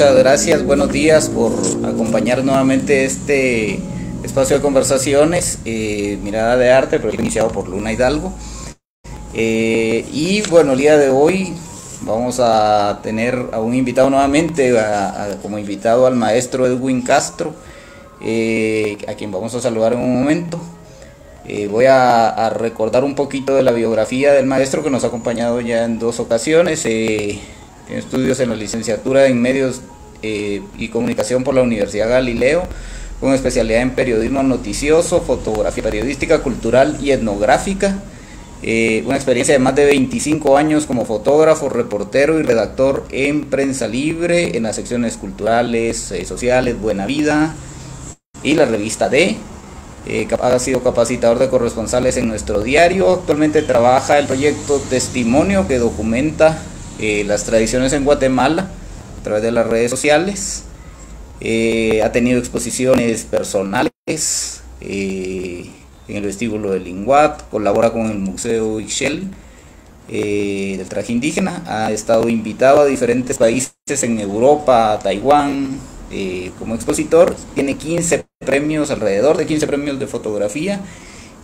muchas gracias, buenos días por acompañar nuevamente este espacio de conversaciones, eh, Mirada de Arte, pero iniciado por Luna Hidalgo. Eh, y bueno, el día de hoy vamos a tener a un invitado nuevamente, como invitado al maestro Edwin Castro, eh, a quien vamos a saludar en un momento. voy a, recordar un poquito de la biografía del maestro que nos ha acompañado ya en dos ocasiones estudios en la licenciatura en medios eh, y comunicación por la Universidad Galileo, con especialidad en periodismo noticioso, fotografía periodística, cultural y etnográfica. Eh, una experiencia de más de 25 años como fotógrafo, reportero y redactor en Prensa Libre, en las secciones culturales, eh, sociales, Buena Vida y la revista D. ha sido capacitador de corresponsales en nuestro diario. Actualmente trabaja el proyecto Testimonio que documenta eh, las tradiciones en Guatemala a través de las redes sociales. Eh, ha tenido exposiciones personales eh, en el vestíbulo de Linguat, colabora con el Museo Ixchel del traje indígena, ha estado invitado a diferentes países en Europa, Taiwán, como expositor, tiene 15 premios, alrededor de 15 premios de fotografía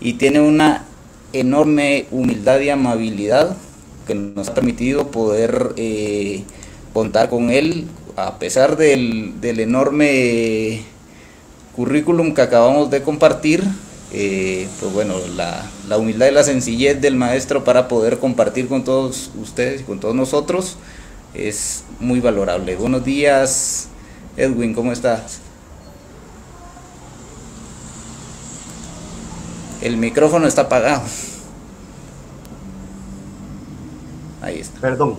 y tiene una enorme humildad y amabilidad que nos ha permitido poder eh, contar con él, a pesar del, enorme currículum que acabamos de compartir, eh, pues bueno, la, humildad y la sencillez del maestro para poder compartir con todos ustedes y con todos nosotros es muy valorable. Buenos días, Edwin, ¿cómo estás? El micrófono está apagado. Ahí está. Perdón.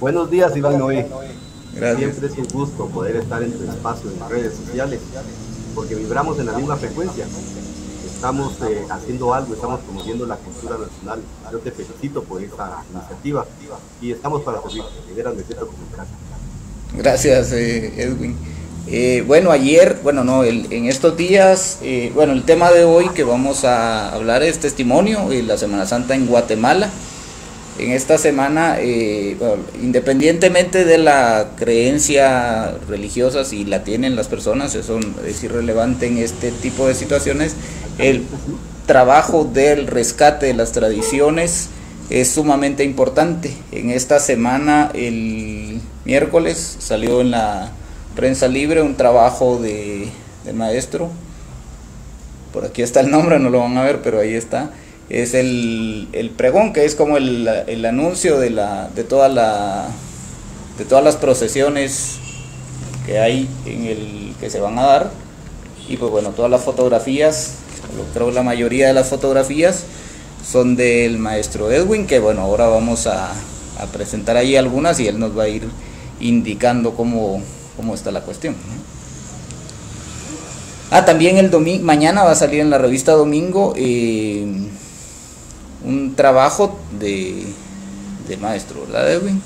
Buenos días, Iván Noé. Gracias. Siempre es un gusto poder estar en tu espacio en las redes sociales, porque vibramos en la misma frecuencia. Estamos eh, haciendo algo, estamos promoviendo la cultura nacional. Yo te felicito por esta iniciativa y estamos para servir. Gracias, eh, Edwin. Eh, bueno, ayer, bueno, no, en estos días, bueno, el tema de hoy que vamos a hablar es testimonio, la Semana Santa en Guatemala en esta semana, eh, independientemente de la creencia religiosa, si la tienen las personas, eso es irrelevante en este tipo de situaciones, el trabajo del rescate de las tradiciones es sumamente importante. En esta semana, el miércoles, salió en la prensa libre un trabajo de, de maestro, por aquí está el nombre, no lo van a ver, pero ahí está es el, el pregón, que es como el, el, anuncio de, la, de, toda la, de todas las procesiones que hay en el que se van a dar. Y pues bueno, todas las fotografías, creo la mayoría de las fotografías son del maestro Edwin, que bueno, ahora vamos a, a presentar ahí algunas y él nos va a ir indicando cómo, cómo está la cuestión. Ah, también el domingo, mañana va a salir en la revista Domingo. Eh, un trabajo de, de maestro, ¿verdad, Edwin?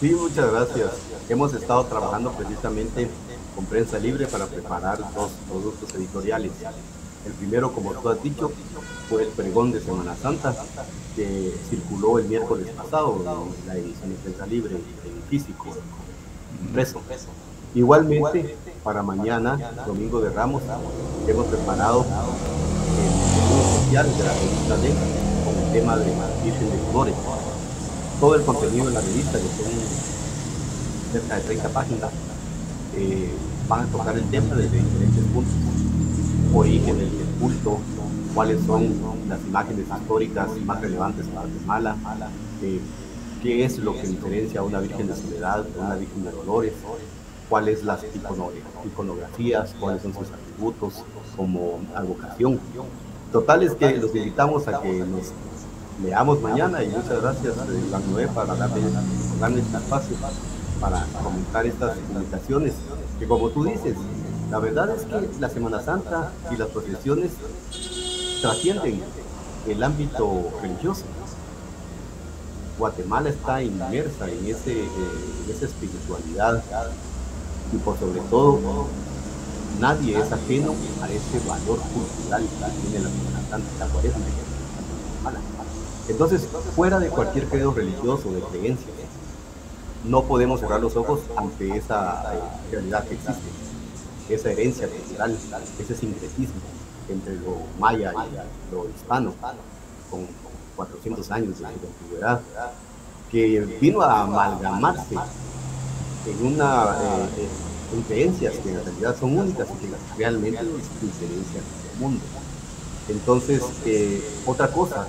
Sí, muchas gracias. Hemos estado trabajando precisamente con prensa libre para preparar dos productos editoriales. El primero, como tú has dicho, fue el pregón de Semana Santa, que circuló el miércoles pasado en la edición de prensa libre en físico, impreso. Igualmente, para mañana, domingo de Ramos, hemos preparado de la revista de tema de Virgen de Dolores. Todo el contenido de la revista, que son cerca de 30 páginas, eh, van a tocar el tema desde diferentes puntos. Origen del culto, cuáles son las imágenes históricas más relevantes para Guatemala, eh, qué es lo que diferencia a una Virgen de Soledad de una Virgen de Dolores, cuáles las iconografías, cuáles son sus atributos como advocación. Total es que los invitamos a que nos leamos mañana y muchas gracias a Noé para darle este espacio para comentar estas publicaciones que como tú dices, la verdad es que la Semana Santa y las procesiones trascienden el ámbito religioso. Guatemala está inmersa en, ese, en esa espiritualidad y por sobre todo nadie es ajeno a ese valor cultural que tiene la Semana Santa, la cuaresma. Entonces, fuera de cualquier credo religioso, de creencia, no podemos cerrar los ojos ante esa eh, realidad que existe, esa herencia cultural, ese sincretismo entre lo maya y lo hispano, con 400 años de antigüedad, que vino a amalgamarse en una eh, en creencias que en realidad son únicas y que realmente diferencian del mundo. Entonces, eh, otra cosa,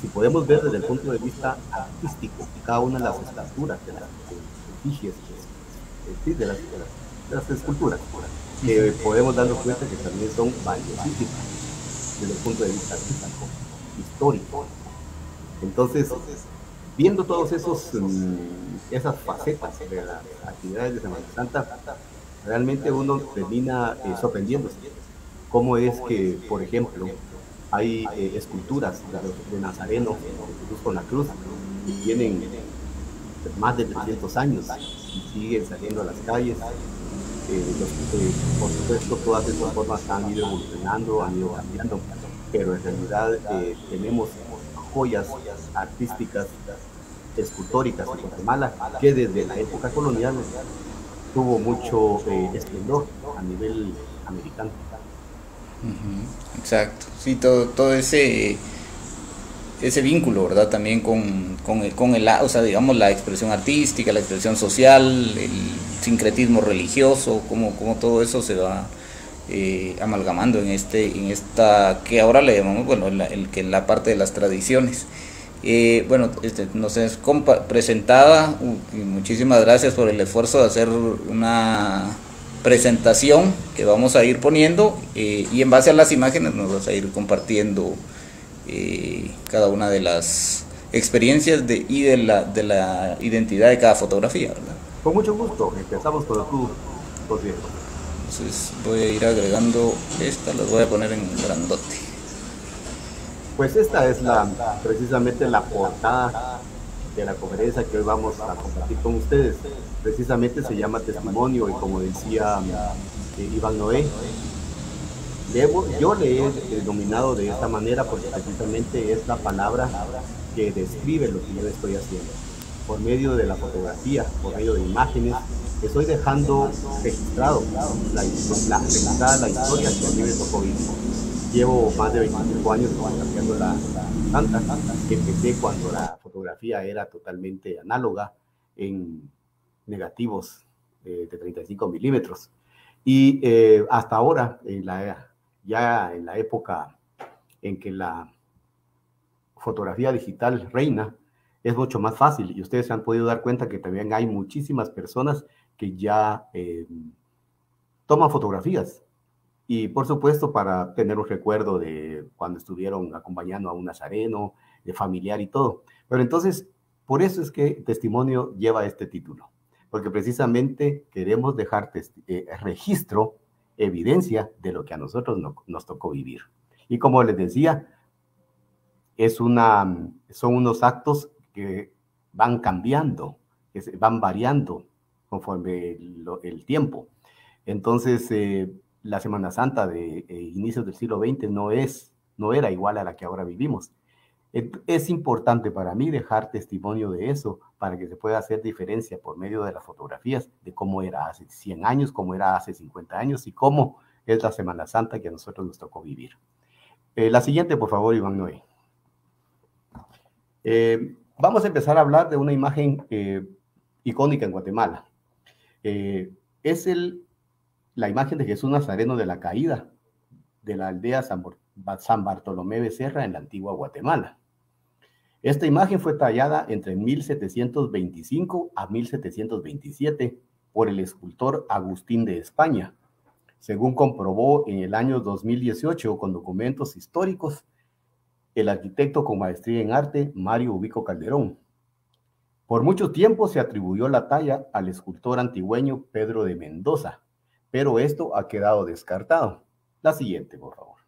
si podemos ver desde el punto de vista artístico, cada una de las estaturas, de las efigies, de, de, las, de las esculturas, que podemos darnos cuenta que también son valiosísimas desde el punto de vista artístico, histórico. Entonces, viendo todos esos mm, esas facetas de las actividades de Semana Santa, realmente uno termina eh, sorprendiéndose. Cómo es que, por ejemplo, hay eh, esculturas de, Nazareno, Jesús con la cruz, que tienen más de 300 años y siguen saliendo a las calles. Eh, por supuesto, todas estas formas han ido evolucionando, han ido cambiando, pero en realidad tenemos joyas artísticas escultóricas en Guatemala, que desde la época colonial tuvo mucho eh, esplendor a nivel americano. Exacto, sí, todo, todo ese ese vínculo, ¿verdad? También con, con, con el, o sea, digamos, la expresión artística, la expresión social, el sincretismo religioso, como, como todo eso se va eh, amalgamando en este, en esta, que ahora le llamamos, bueno, la parte de las tradiciones. Eh, bueno, este, nos es presentada, muchísimas gracias por el esfuerzo de hacer una presentación que vamos a ir poniendo eh, y en base a las imágenes nos vas a ir compartiendo eh, cada una de las experiencias de, y de la, de la identidad de cada fotografía. ¿verdad? Con mucho gusto, empezamos por tú, Entonces voy a ir agregando esta, las voy a poner en grandote. Pues esta es la, precisamente la portada de la conferencia que hoy vamos a compartir con ustedes. Precisamente se llama testimonio y como decía eh, Iván Noé, yo le he denominado de esta manera porque precisamente es la palabra que describe lo que yo estoy haciendo. Por medio de la fotografía, por medio de imágenes, estoy dejando registrado la, la, la historia que a mí me llevo más de 25 años fotografiando la, Santa. Empecé cuando la fotografía era totalmente análoga en negativos de 35 milímetros. Y eh, hasta ahora, en la, ya en la época en que la fotografía digital reina, es mucho más fácil. Y ustedes se han podido dar cuenta que también hay muchísimas personas que ya eh, toman fotografías y por supuesto, para tener un recuerdo de cuando estuvieron acompañando a un nazareno, de familiar y todo. Pero entonces, por eso es que testimonio lleva este título, porque precisamente queremos dejar eh, registro, evidencia de lo que a nosotros nos tocó vivir. Y como les decía, es una, son unos actos que van cambiando, que van variando conforme el, tiempo. Entonces, eh, la Semana Santa de eh, inicios del siglo XX no es, no era igual a la que ahora vivimos. Es importante para mí dejar testimonio de eso para que se pueda hacer diferencia por medio de las fotografías de cómo era hace 100 años, cómo era hace 50 años y cómo es la Semana Santa que a nosotros nos tocó vivir. Eh, la siguiente, por favor, Iván Noé. Eh, vamos a empezar a hablar de una imagen icónica en Guatemala. es el la imagen de Jesús Nazareno de la Caída de la aldea San, Bartolomé Becerra en la antigua Guatemala. Esta imagen fue tallada entre 1725 a 1727 por el escultor Agustín de España, según comprobó en el año 2018 con documentos históricos el arquitecto con maestría en arte Mario Ubico Calderón. Por mucho tiempo se atribuyó la talla al escultor antigüeño Pedro de Mendoza, pero esto ha quedado descartado. La siguiente, por favor.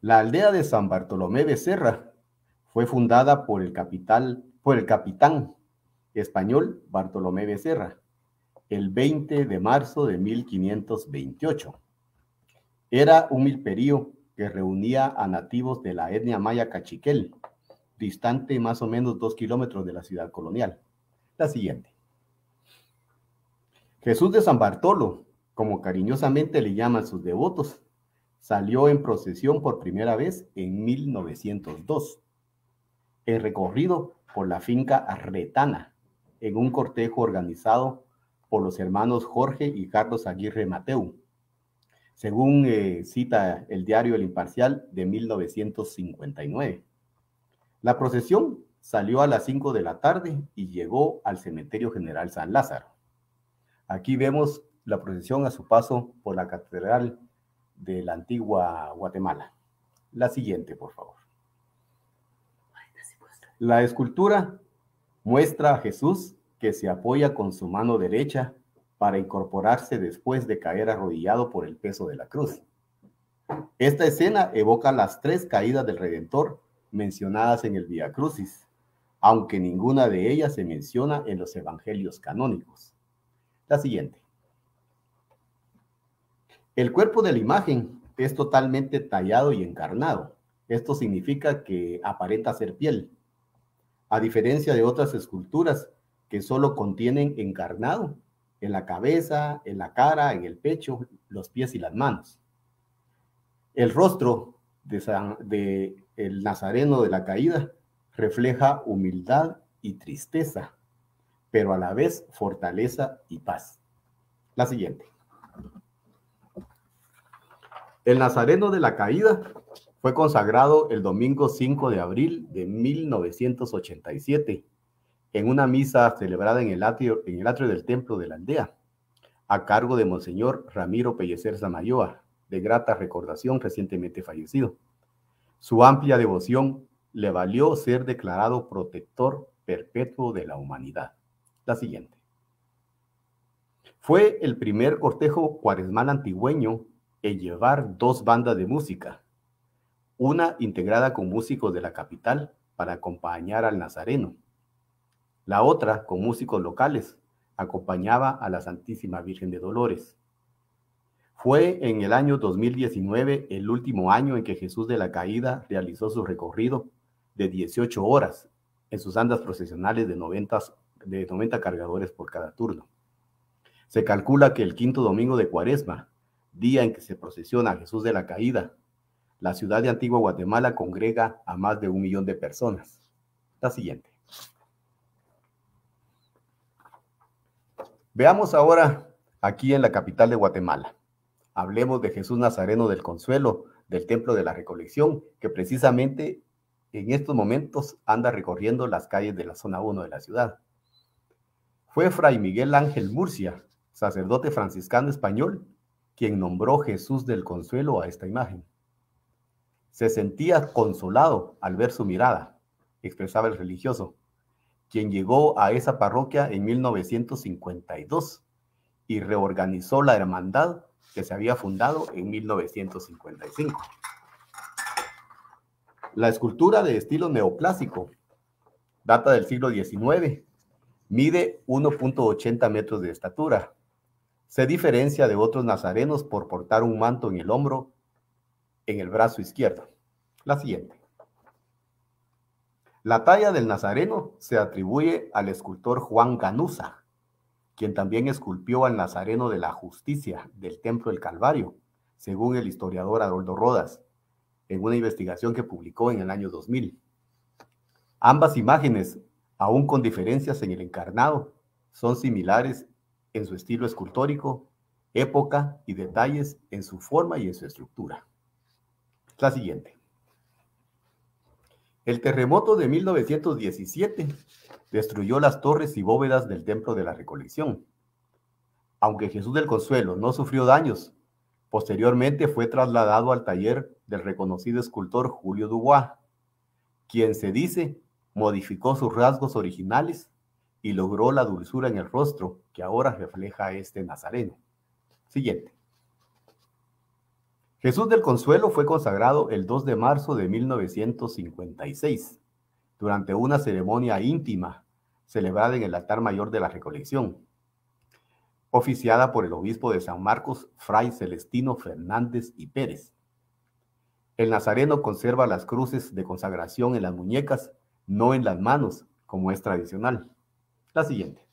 La aldea de San Bartolomé de Serra fue fundada por el, capitán español Bartolomé de Serra el 20 de marzo de 1528. Era un milperío que reunía a nativos de la etnia maya cachiquel, distante más o menos dos kilómetros de la ciudad colonial. La siguiente. Jesús de San Bartolo, como cariñosamente le llaman sus devotos, salió en procesión por primera vez en 1902. El recorrido por la finca Retana, en un cortejo organizado por los hermanos Jorge y Carlos Aguirre Mateu, según eh, cita el diario El Imparcial de 1959. La procesión salió a las 5 de la tarde y llegó al Cementerio General San Lázaro. Aquí vemos la procesión a su paso por la Catedral de la antigua Guatemala. La siguiente, por favor. La escultura muestra a Jesús que se apoya con su mano derecha para incorporarse después de caer arrodillado por el peso de la cruz. Esta escena evoca las tres caídas del Redentor mencionadas en el Via Crucis, aunque ninguna de ellas se menciona en los evangelios canónicos. La siguiente. El cuerpo de la imagen es totalmente tallado y encarnado. Esto significa que aparenta ser piel, a diferencia de otras esculturas que solo contienen encarnado en la cabeza, en la cara, en el pecho, los pies y las manos. El rostro de, el nazareno de la caída refleja humildad y tristeza, pero a la vez fortaleza y paz. La siguiente. El Nazareno de la Caída fue consagrado el domingo 5 de abril de 1987 en una misa celebrada en el atrio, del templo de la aldea, a cargo de Monseñor Ramiro Pellecer Zamayoa, de grata recordación recientemente fallecido. Su amplia devoción le valió ser declarado protector perpetuo de la humanidad. La siguiente. Fue el primer cortejo cuaresmal antigüeño en llevar dos bandas de música, una integrada con músicos de la capital para acompañar al Nazareno, la otra con músicos locales, acompañaba a la Santísima Virgen de Dolores. Fue en el año 2019 el último año en que Jesús de la Caída realizó su recorrido de 18 horas en sus andas procesionales de 90, de 90 cargadores por cada turno. Se calcula que el quinto domingo de Cuaresma, día en que se procesiona Jesús de la Caída, la ciudad de Antigua Guatemala congrega a más de un millón de personas. La siguiente. Veamos ahora aquí en la capital de Guatemala. Hablemos de Jesús Nazareno del Consuelo, del Templo de la Recolección, que precisamente en estos momentos anda recorriendo las calles de la zona 1 de la ciudad. Fue Fray Miguel Ángel Murcia, sacerdote franciscano español, quien nombró Jesús del Consuelo a esta imagen. Se sentía consolado al ver su mirada, expresaba el religioso, quien llegó a esa parroquia en 1952 y reorganizó la hermandad que se había fundado en 1955. La escultura de estilo neoclásico data del siglo XIX, mide 1.80 metros de estatura, se diferencia de otros nazarenos por portar un manto en el hombro, en el brazo izquierdo. La siguiente. La talla del nazareno se atribuye al escultor Juan Ganusa, quien también esculpió al nazareno de la justicia del Templo del Calvario, según el historiador Adoldo Rodas, en una investigación que publicó en el año 2000. Ambas imágenes, aún con diferencias en el encarnado, son similares en su estilo escultórico, época y detalles en su forma y en su estructura. La siguiente. El terremoto de 1917 destruyó las torres y bóvedas del Templo de la Recolección. Aunque Jesús del Consuelo no sufrió daños, posteriormente fue trasladado al taller del reconocido escultor Julio Dubois, quien se dice modificó sus rasgos originales y logró la dulzura en el rostro que ahora refleja este Nazareno. Siguiente. Jesús del Consuelo fue consagrado el 2 de marzo de 1956 durante una ceremonia íntima celebrada en el altar mayor de la recolección, oficiada por el obispo de San Marcos, Fray Celestino Fernández y Pérez. El nazareno conserva las cruces de consagración en las muñecas no en las manos, como es tradicional. La siguiente.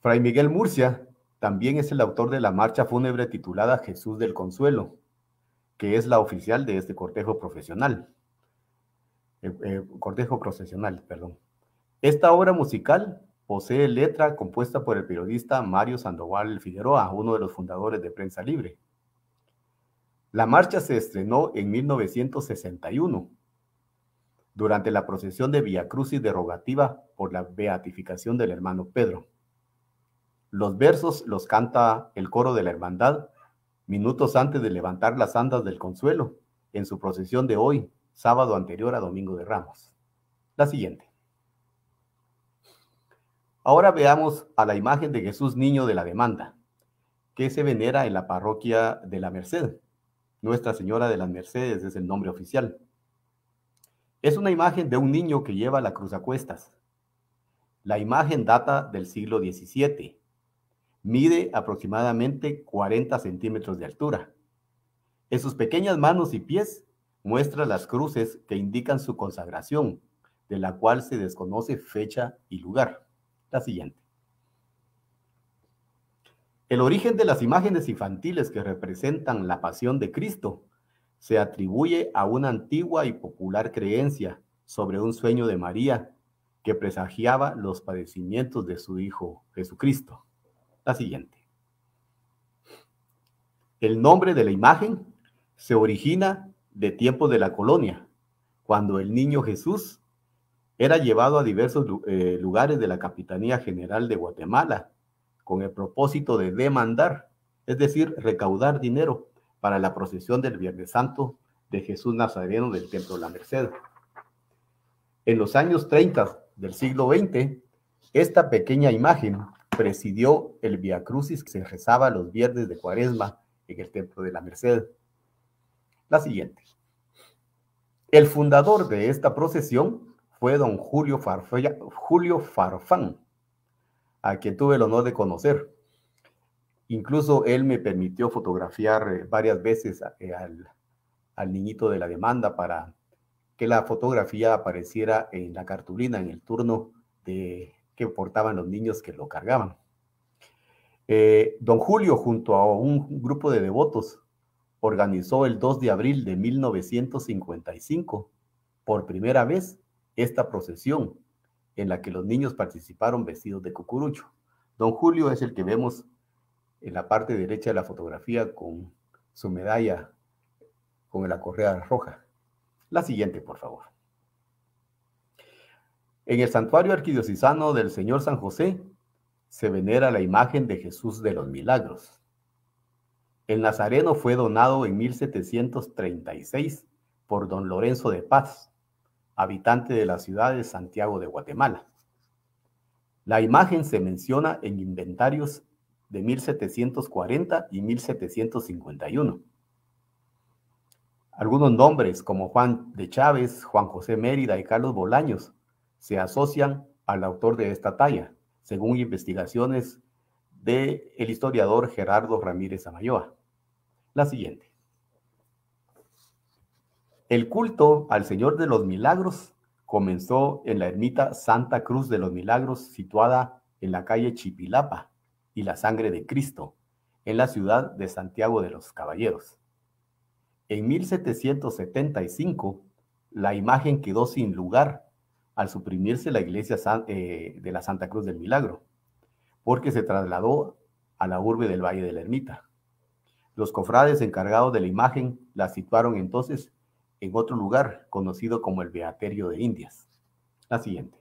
Fray Miguel Murcia también es el autor de la marcha fúnebre titulada Jesús del Consuelo, que es la oficial de este cortejo profesional. Eh, eh, cortejo profesional, perdón. Esta obra musical posee letra compuesta por el periodista Mario Sandoval Figueroa, uno de los fundadores de Prensa Libre. La marcha se estrenó en 1961 durante la procesión de Via Crucis derogativa por la beatificación del hermano Pedro. Los versos los canta el coro de la hermandad minutos antes de levantar las andas del consuelo en su procesión de hoy, sábado anterior a Domingo de Ramos. La siguiente. Ahora veamos a la imagen de Jesús Niño de la Demanda, que se venera en la parroquia de la Merced. Nuestra Señora de las Mercedes es el nombre oficial. Es una imagen de un niño que lleva la cruz a cuestas. La imagen data del siglo XVII. Mide aproximadamente 40 centímetros de altura. En sus pequeñas manos y pies muestra las cruces que indican su consagración, de la cual se desconoce fecha y lugar la siguiente. El origen de las imágenes infantiles que representan la pasión de Cristo se atribuye a una antigua y popular creencia sobre un sueño de María que presagiaba los padecimientos de su Hijo Jesucristo. La siguiente. El nombre de la imagen se origina de tiempos de la colonia, cuando el niño Jesús era llevado a diversos eh, lugares de la Capitanía General de Guatemala con el propósito de demandar, es decir, recaudar dinero para la procesión del Viernes Santo de Jesús Nazareno del Templo de la Merced. En los años 30 del siglo XX, esta pequeña imagen presidió el Via Crucis que se rezaba los viernes de Cuaresma en el Templo de la Merced. La siguiente. El fundador de esta procesión fue don Julio, Julio Farfán, a quien tuve el honor de conocer. Incluso él me permitió fotografiar eh, varias veces eh, al, niñito de la demanda para que la fotografía apareciera en la cartulina, en el turno de, que portaban los niños que lo cargaban. Eh, don Julio, junto a un grupo de devotos, organizó el 2 de abril de 1955, por primera vez, esta procesión en la que los niños participaron vestidos de cucurucho. Don Julio es el que vemos en la parte derecha de la fotografía con su medalla con la correa roja. La siguiente, por favor. En el santuario arquidiocesano del Señor San José se venera la imagen de Jesús de los Milagros. El Nazareno fue donado en 1736 por don Lorenzo de Paz, habitante de la ciudad de Santiago de Guatemala. La imagen se menciona en inventarios de 1740 y 1751. Algunos nombres como Juan de Chávez, Juan José Mérida y Carlos Bolaños se asocian al autor de esta talla, según investigaciones del el historiador Gerardo Ramírez Amayoa. La siguiente. El culto al Señor de los Milagros comenzó en la ermita Santa Cruz de los Milagros, situada en la calle Chipilapa y la Sangre de Cristo, en la ciudad de Santiago de los Caballeros. En 1775, la imagen quedó sin lugar al suprimirse la iglesia eh, de la Santa Cruz del Milagro, porque se trasladó a la urbe del Valle de la Ermita. Los cofrades encargados de la imagen la situaron entonces en otro lugar conocido como el Beaterio de Indias. La siguiente.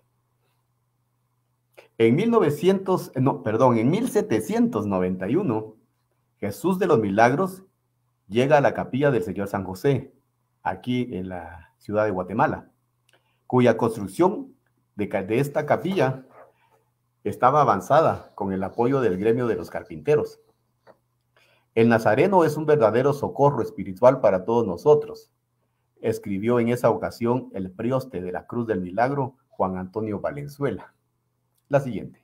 En 1900, no, perdón, en 1791, Jesús de los Milagros llega a la capilla del Señor San José, aquí en la ciudad de Guatemala, cuya construcción de, de esta capilla estaba avanzada con el apoyo del gremio de los carpinteros. El Nazareno es un verdadero socorro espiritual para todos nosotros, escribió en esa ocasión el prioste de la Cruz del Milagro, Juan Antonio Valenzuela. La siguiente.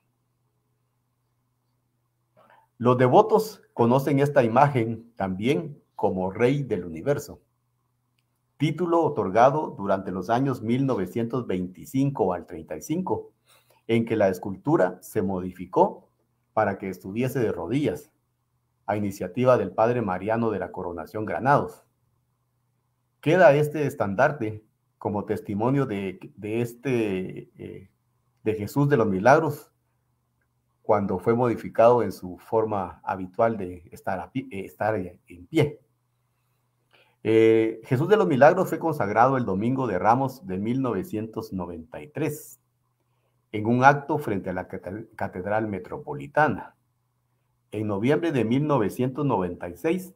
Los devotos conocen esta imagen también como Rey del Universo. título otorgado durante los años 1925 al 35, en que la escultura se modificó para que estuviese de rodillas, a iniciativa del padre Mariano de la Coronación Granados. Queda este estandarte como testimonio de, este, eh, de Jesús de los Milagros, cuando fue modificado en su forma habitual de estar, eh, estar en pie. Eh, Jesús de los Milagros fue consagrado el Domingo de Ramos de 1993 en un acto frente a la Catedral Metropolitana. En noviembre de 1996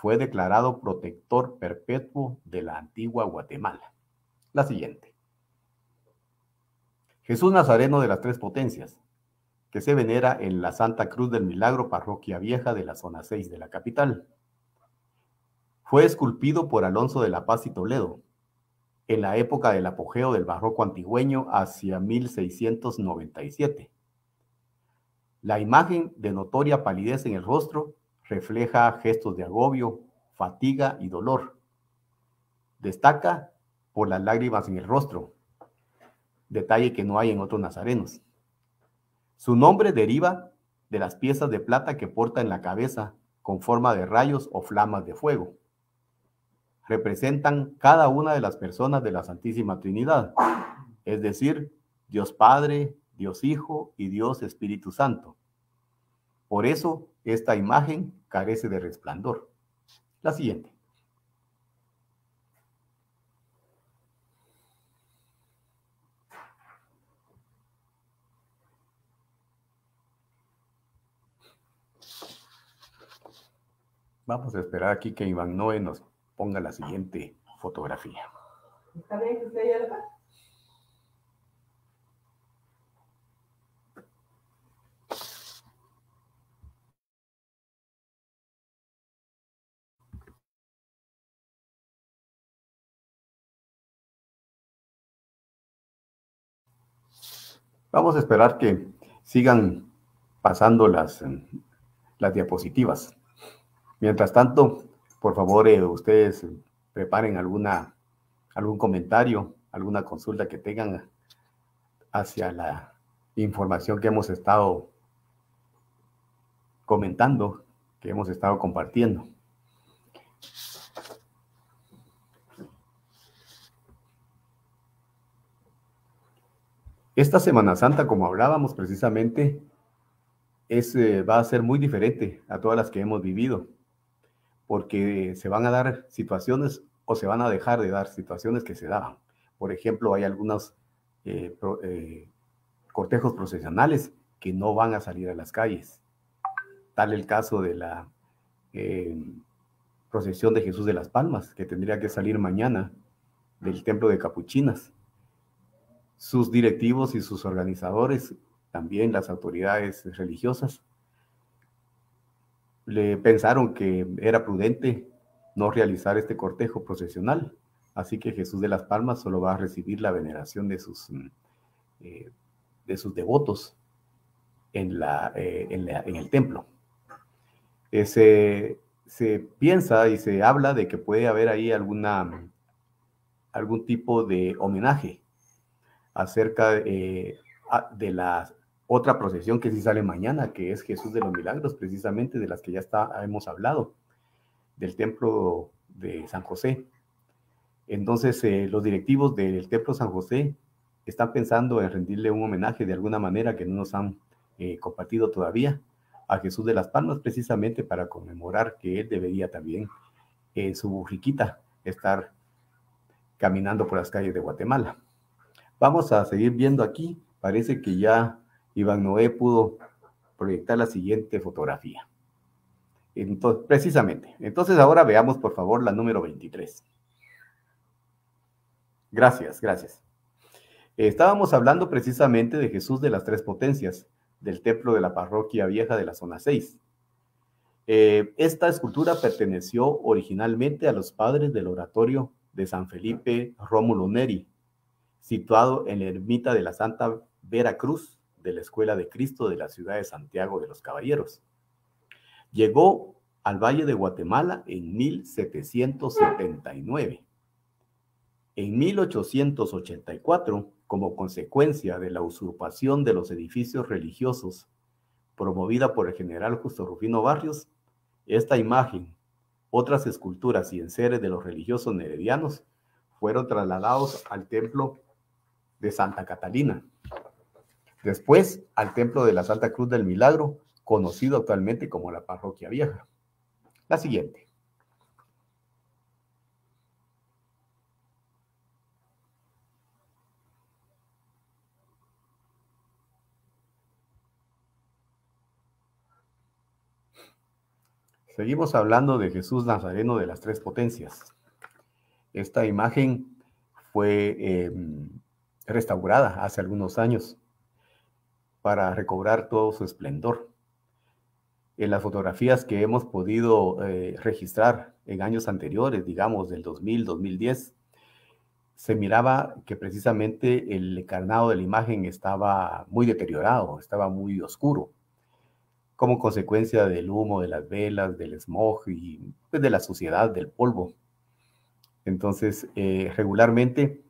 fue declarado protector perpetuo de la antigua Guatemala. La siguiente. Jesús Nazareno de las Tres Potencias, que se venera en la Santa Cruz del Milagro, parroquia vieja de la zona 6 de la capital. Fue esculpido por Alonso de la Paz y Toledo en la época del apogeo del barroco antigüeño hacia 1697. La imagen de notoria palidez en el rostro refleja gestos de agobio, fatiga y dolor. Destaca por las lágrimas en el rostro, detalle que no hay en otros nazarenos. Su nombre deriva de las piezas de plata que porta en la cabeza con forma de rayos o flamas de fuego representan cada una de las personas de la Santísima Trinidad, es decir, Dios Padre, Dios Hijo y Dios Espíritu Santo. Por eso esta imagen carece de resplandor. La siguiente. Vamos a esperar aquí que Iván Noé nos ponga la siguiente fotografía. ¿Está bien usted hierba? Vamos a esperar que sigan pasando las, las diapositivas. Mientras tanto, por favor, eh, ustedes preparen alguna, algún comentario, alguna consulta que tengan hacia la información que hemos estado comentando, que hemos estado compartiendo. Esta Semana Santa, como hablábamos precisamente, es, eh, va a ser muy diferente a todas las que hemos vivido porque se van a dar situaciones o se van a dejar de dar situaciones que se daban. Por ejemplo, hay algunos eh, eh, cortejos procesionales que no van a salir a las calles. Tal el caso de la procesión de Jesús de las Palmas, que tendría que salir mañana del templo de Capuchinas. Sus directivos y sus organizadores, también las autoridades religiosas, le pensaron que era prudente no realizar este cortejo procesional. Así que Jesús de las Palmas solo va a recibir la veneración de sus, mm, eh, de sus devotos en, la, eh, en, el templo. se, piensa y se habla de que puede haber ahí alguna, algún tipo de homenaje acerca de, eh, de las otra procesión que sí sale mañana, que es Jesús de los Milagros, precisamente de las que ya está, hemos hablado, del templo de San José. Entonces, eh, los directivos del templo San José están pensando en rendirle un homenaje de alguna manera que no nos han eh, compartido todavía a Jesús de las Palmas, precisamente para conmemorar que él debería también en su burriquita estar caminando por las calles de Guatemala. Vamos a seguir viendo aquí, parece que ya Iván Noé pudo proyectar la siguiente fotografía. Entonces, precisamente. Entonces ahora veamos por favor la número 23. Gracias, gracias. Estábamos hablando precisamente de Jesús de las Tres Potencias, del templo de la parroquia vieja de la zona 6. Eh, esta escultura perteneció originalmente a los padres del oratorio de San Felipe Rómulo Neri, situado en la ermita de la Santa Vera Cruz, de la Escuela de Cristo de la ciudad de Santiago de los Caballeros. Llegó al Valle de Guatemala en 1779 En 1884, como consecuencia de la usurpación de los edificios religiosos promovida por el general Justo Rufino Barrios, esta imagen, otras esculturas y enseres de los religiosos neredianos fueron trasladados al templo de Santa Catalina. Después al templo de la Santa Cruz del Milagro, conocido actualmente como la Parroquia Vieja. La siguiente. Seguimos hablando de Jesús Nazareno de las Tres Potencias. Esta imagen fue em, restaurada hace algunos años para recobrar todo su esplendor. En las fotografías que hemos podido eh, registrar en años anteriores, digamos del 2000, 2010, se miraba que precisamente el encarnado de la imagen estaba muy deteriorado, estaba muy oscuro como consecuencia del humo de las velas, del smog y pues, de la suciedad, del polvo. Entonces, eh, regularmente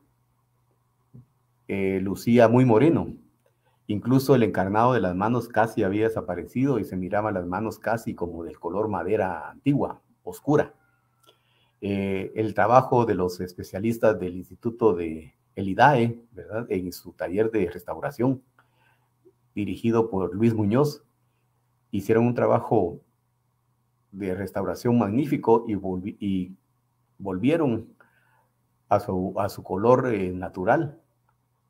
eh, lucía muy moreno. Incluso el encarnado de las manos casi había desaparecido y se miraban las manos casi como del color madera antigua, oscura. Eh, el trabajo de los especialistas del Instituto de el IDAE, ¿verdad? En su taller de restauración, dirigido por Luis Muñoz, hicieron un trabajo de restauración magnífico y, volvieron a su, color eh, natural,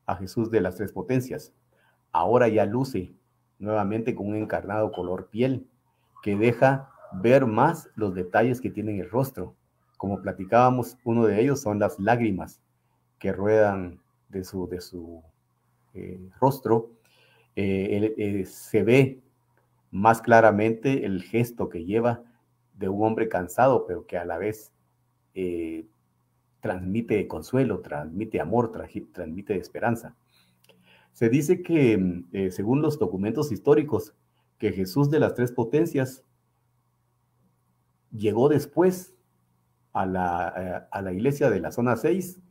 a Jesús de las tres potencias. Ahora ya luce nuevamente con un encarnado color piel que deja ver más los detalles que tiene el rostro. Como platicábamos, uno de ellos son las lágrimas que ruedan de su, de su eh, rostro. Eh, se ve más claramente el gesto que lleva de un hombre cansado, pero que a la vez eh, transmite consuelo, transmite amor, transmite esperanza. Se dice que, mm, eh, según los documentos históricos, que Jesús de las tres potencias llegó después a la, eh, iglesia de la zona 6.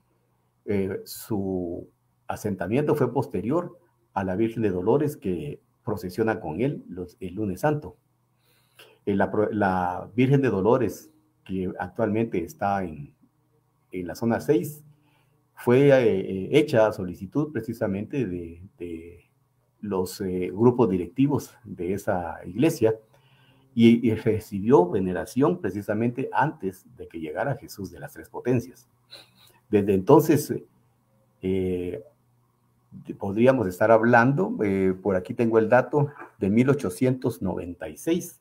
su asentamiento fue posterior a la Virgen de Dolores que procesiona con él el lunes santo. Eh, la, Virgen de Dolores, que actualmente está en, la zona 6, fue eh, hecha a solicitud precisamente de, los eh, grupos directivos de esa iglesia y, recibió veneración precisamente antes de que llegara Jesús de las Tres Potencias. Desde entonces, podríamos estar hablando, eh, por aquí tengo el dato, de 1896.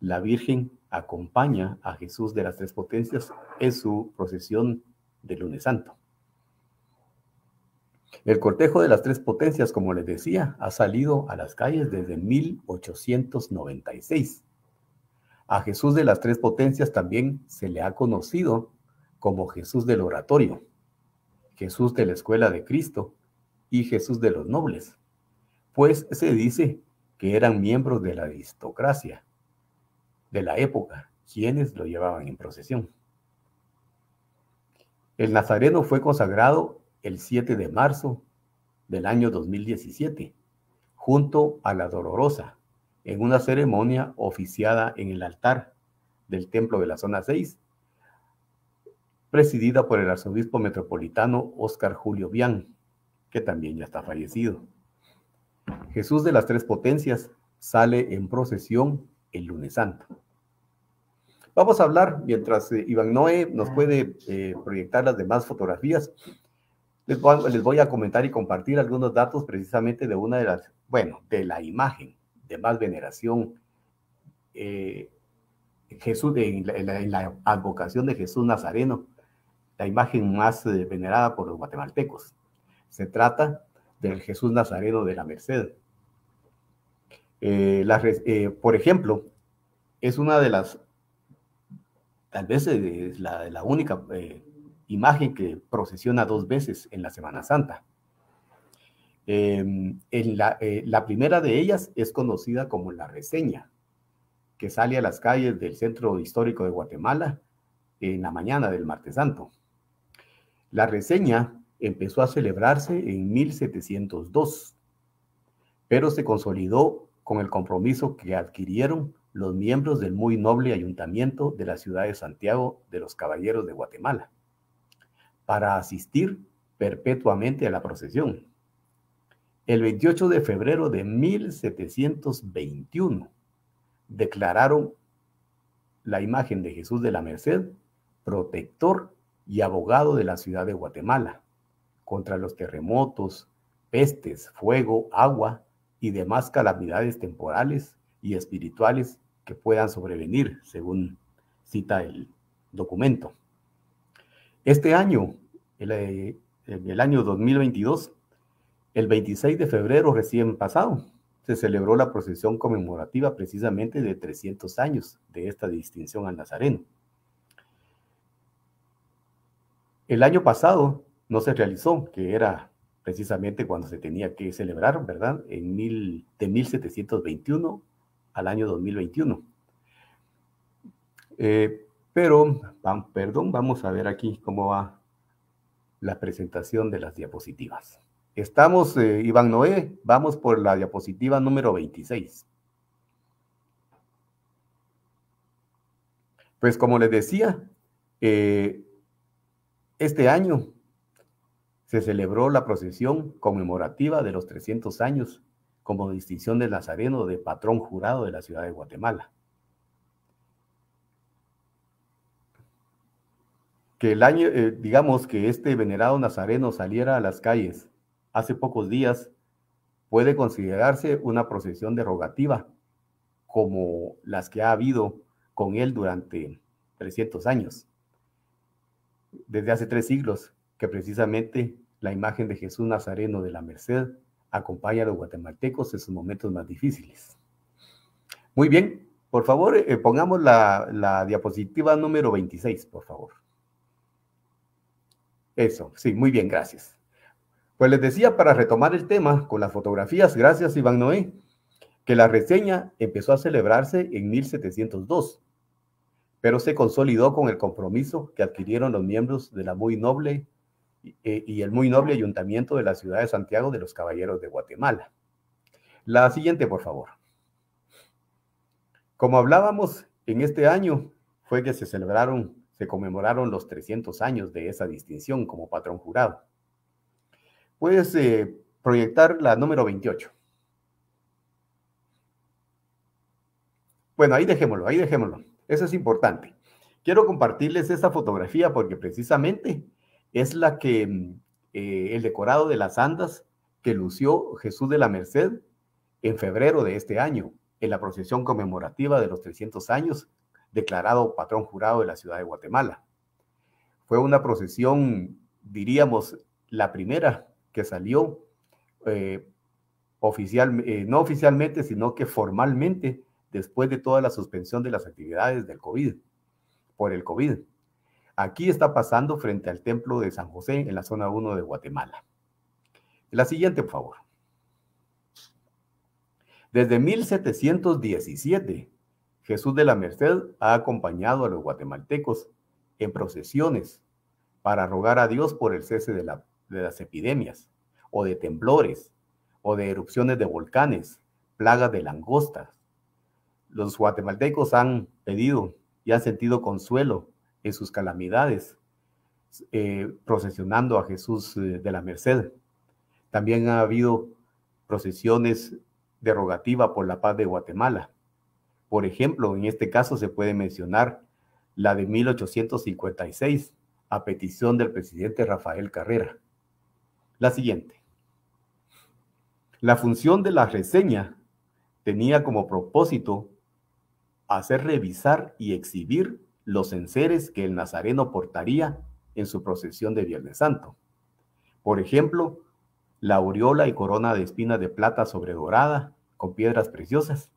La Virgen acompaña a Jesús de las Tres Potencias en su procesión de lunes santo. El cortejo de las Tres Potencias, como les decía, ha salido a las calles desde 1896. A Jesús de las Tres Potencias también se le ha conocido como Jesús del Oratorio, Jesús de la Escuela de Cristo, y Jesús de los nobles, pues se dice que eran miembros de la aristocracia de la época, quienes lo llevaban en procesión. El Nazareno fue consagrado el 7 de marzo del año 2017, junto a la Dolorosa, en una ceremonia oficiada en el altar del templo de la zona 6, presidida por el arzobispo metropolitano Óscar Julio Bian, que también ya está fallecido. Jesús de las Tres Potencias sale en procesión el lunes santo. Vamos a hablar, mientras eh, Iván Noé nos puede eh, proyectar las demás fotografías, les voy, a comentar y compartir algunos datos precisamente de una de las, bueno, de la imagen de más veneración. Eh, Jesús, en la advocación de Jesús Nazareno, la imagen más venerada por los guatemaltecos. Se trata del Jesús Nazareno de la Merced. Eh, eh, por ejemplo, es una de las, tal vez es la, única eh, imagen que procesiona dos veces en la Semana Santa. Em, en la, la, primera de ellas es conocida como la reseña, que sale a las calles del Centro Histórico de Guatemala en la mañana del martes santo. La reseña empezó a celebrarse en 1702, pero se consolidó con el compromiso que adquirieron los miembros del muy noble ayuntamiento de la ciudad de Santiago de los Caballeros de Guatemala, para asistir perpetuamente a la procesión. El 28 de febrero de 1721 declararon la imagen de Jesús de la Merced, protector y abogado de la ciudad de Guatemala, contra los terremotos, pestes, fuego, agua y demás calamidades temporales y espirituales que puedan sobrevenir, según cita el documento. Este año, el, eh, el año 2022, el 26 de febrero recién pasado, se celebró la procesión conmemorativa precisamente de 300 años de esta distinción al Nazareno. El año pasado no se realizó, que era precisamente cuando se tenía que celebrar, ¿verdad? En mil, de 1721 al año 2021. Eh, pero, perdón, vamos a ver aquí cómo va la presentación de las diapositivas. Estamos, eh, Iván Noé, vamos por la diapositiva número 26. Pues como les decía, eh, este año se celebró la procesión conmemorativa de los 300 años como distinción del Nazareno de patrón jurado de la ciudad de Guatemala. Que el año, eh, digamos que este venerado Nazareno saliera a las calles hace pocos días puede considerarse una procesión derogativa como las que ha habido con él durante 300 años, desde hace tres siglos, que precisamente la imagen de Jesús Nazareno de la Merced acompaña a los guatemaltecos en sus momentos más difíciles. Muy bien, por favor, eh, pongamos la, la diapositiva número 26, por favor. Eso, sí, muy bien, gracias. Pues les decía, para retomar el tema con las fotografías, gracias Iván Noé, que la reseña empezó a celebrarse en 1702, pero se consolidó con el compromiso que adquirieron los miembros de la muy noble y el muy noble ayuntamiento de la ciudad de Santiago de los Caballeros de Guatemala. La siguiente, por favor. Como hablábamos, en este año fue que se celebraron, se conmemoraron los 300 años de esa distinción como patrón jurado. Puedes eh, proyectar la número 28. Bueno, ahí dejémoslo, ahí dejémoslo. Eso es importante. Quiero compartirles esta fotografía porque precisamente es la que eh, el decorado de las andas que lució Jesús de la Merced en febrero de este año, en la procesión conmemorativa de los 300 años, declarado patrón jurado de la ciudad de Guatemala. Fue una procesión, diríamos, la primera que salió eh, oficial, eh, no oficialmente, sino que formalmente después de toda la suspensión de las actividades del COVID, por el COVID. Aquí está pasando frente al templo de San José en la zona 1 de Guatemala. La siguiente, por favor. Desde 1717, Jesús de la Merced ha acompañado a los guatemaltecos en procesiones para rogar a Dios por el cese de de las epidemias, o de temblores, o de erupciones de volcanes, plagas de langostas. Los guatemaltecos han pedido y han sentido consuelo sus calamidades, eh, procesionando a Jesús eh, de la Merced. También ha habido procesiones derogativas por la paz de Guatemala. Por ejemplo, en este caso se puede mencionar la de 1856, a petición del presidente Rafael Carrera. La siguiente. La función de la reseña tenía como propósito hacer revisar y exhibir los enseres que el nazareno portaría en su procesión de Viernes Santo. Por ejemplo, la aureola y corona de espina de plata sobredorada con piedras preciosas,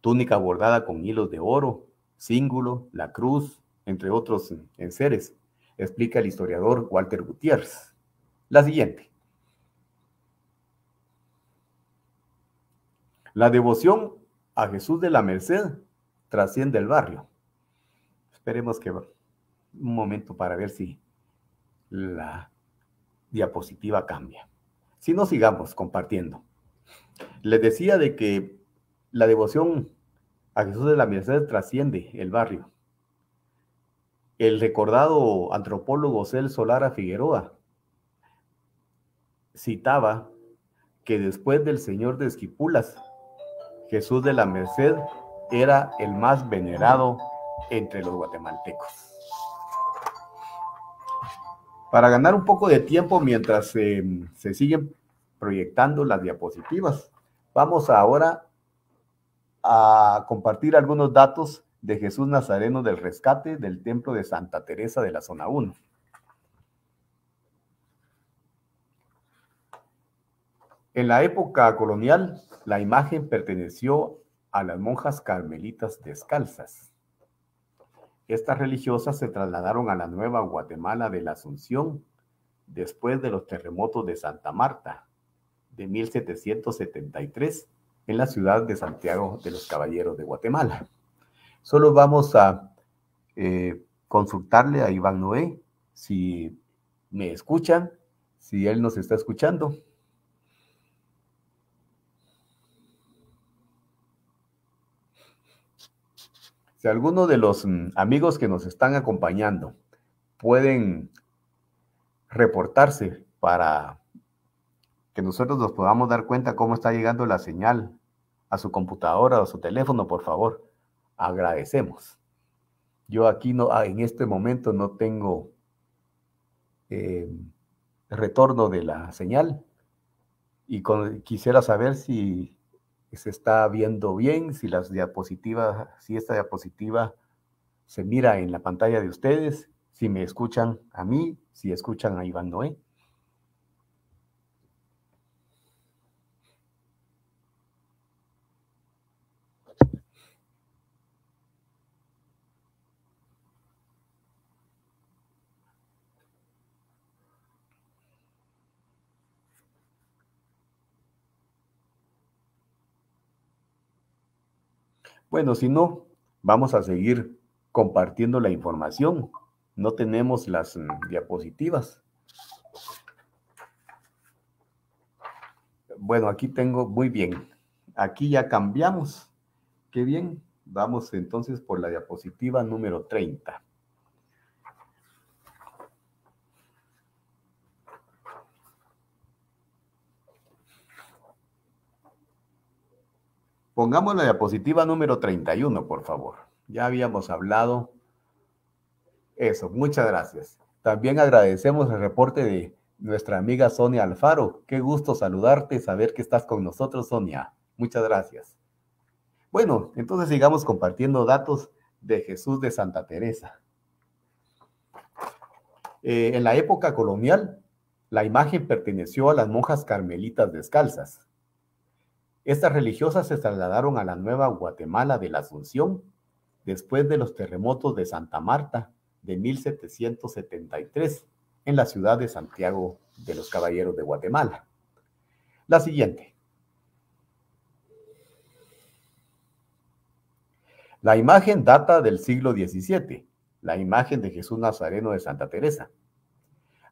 túnica bordada con hilos de oro, cíngulo, la cruz, entre otros enseres, explica el historiador Walter Gutiérrez. La siguiente. La devoción a Jesús de la Merced trasciende el barrio. Esperemos que un momento para ver si la diapositiva cambia. Si no, sigamos compartiendo. Les decía de que la devoción a Jesús de la Merced trasciende el barrio. El recordado antropólogo Celso Lara Figueroa citaba que después del Señor de Esquipulas, Jesús de la Merced era el más venerado entre los guatemaltecos. Para ganar un poco de tiempo mientras se siguen proyectando las diapositivas, vamos ahora a compartir algunos datos de Jesús Nazareno del Rescate del Templo de Santa Teresa de la Zona 1. En la época colonial, la imagen perteneció a las monjas carmelitas descalzas. Estas religiosas se trasladaron a la Nueva Guatemala de la Asunción después de los terremotos de Santa Marta de 1773 en la ciudad de Santiago de los Caballeros de Guatemala. Solo vamos a eh, consultarle a Iván Noé si me escuchan, si él nos está escuchando. Si alguno de los mm, amigos que nos están acompañando pueden reportarse para que nosotros nos podamos dar cuenta cómo está llegando la señal a su computadora o a su teléfono, por favor, agradecemos. Yo aquí no, ah, en este momento no tengo eh, retorno de la señal y quisiera saber si se está viendo bien, si las diapositivas, si esta diapositiva se mira en la pantalla de ustedes, si me escuchan a mí, si escuchan a Iván Noé. Bueno, si no, vamos a seguir compartiendo la información. No tenemos las mm, diapositivas. Bueno, aquí tengo, muy bien. Aquí ya cambiamos. Qué bien. Vamos entonces por la diapositiva número 30. Pongamos la diapositiva número 31, por favor. Ya habíamos hablado. Eso, muchas gracias. También agradecemos el reporte de nuestra amiga Sonia Alfaro. Qué gusto saludarte, saber que estás con nosotros, Sonia. Muchas gracias. Bueno, entonces sigamos compartiendo datos de Jesús de Santa Teresa. Eh, en la época colonial, la imagen perteneció a las monjas carmelitas descalzas. Estas religiosas se trasladaron a la Nueva Guatemala de la Asunción después de los terremotos de Santa Marta de 1773 en la ciudad de Santiago de los Caballeros de Guatemala. La siguiente. La imagen data del siglo XVII, la imagen de Jesús Nazareno de Santa Teresa,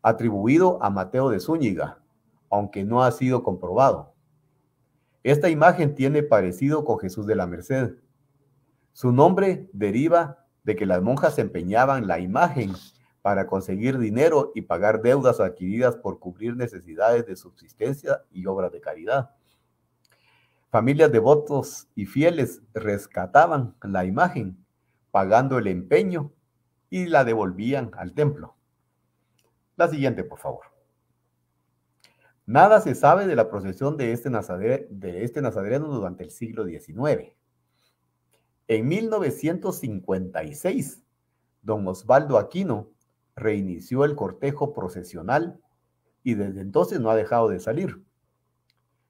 atribuido a Mateo de Zúñiga, aunque no ha sido comprobado. Esta imagen tiene parecido con Jesús de la Merced. Su nombre deriva de que las monjas empeñaban la imagen para conseguir dinero y pagar deudas adquiridas por cubrir necesidades de subsistencia y obras de caridad. Familias devotos y fieles rescataban la imagen, pagando el empeño y la devolvían al templo. La siguiente, por favor. Nada se sabe de la procesión de este, de este nazareno durante el siglo XIX. En 1956, don Osvaldo Aquino reinició el cortejo procesional y desde entonces no ha dejado de salir.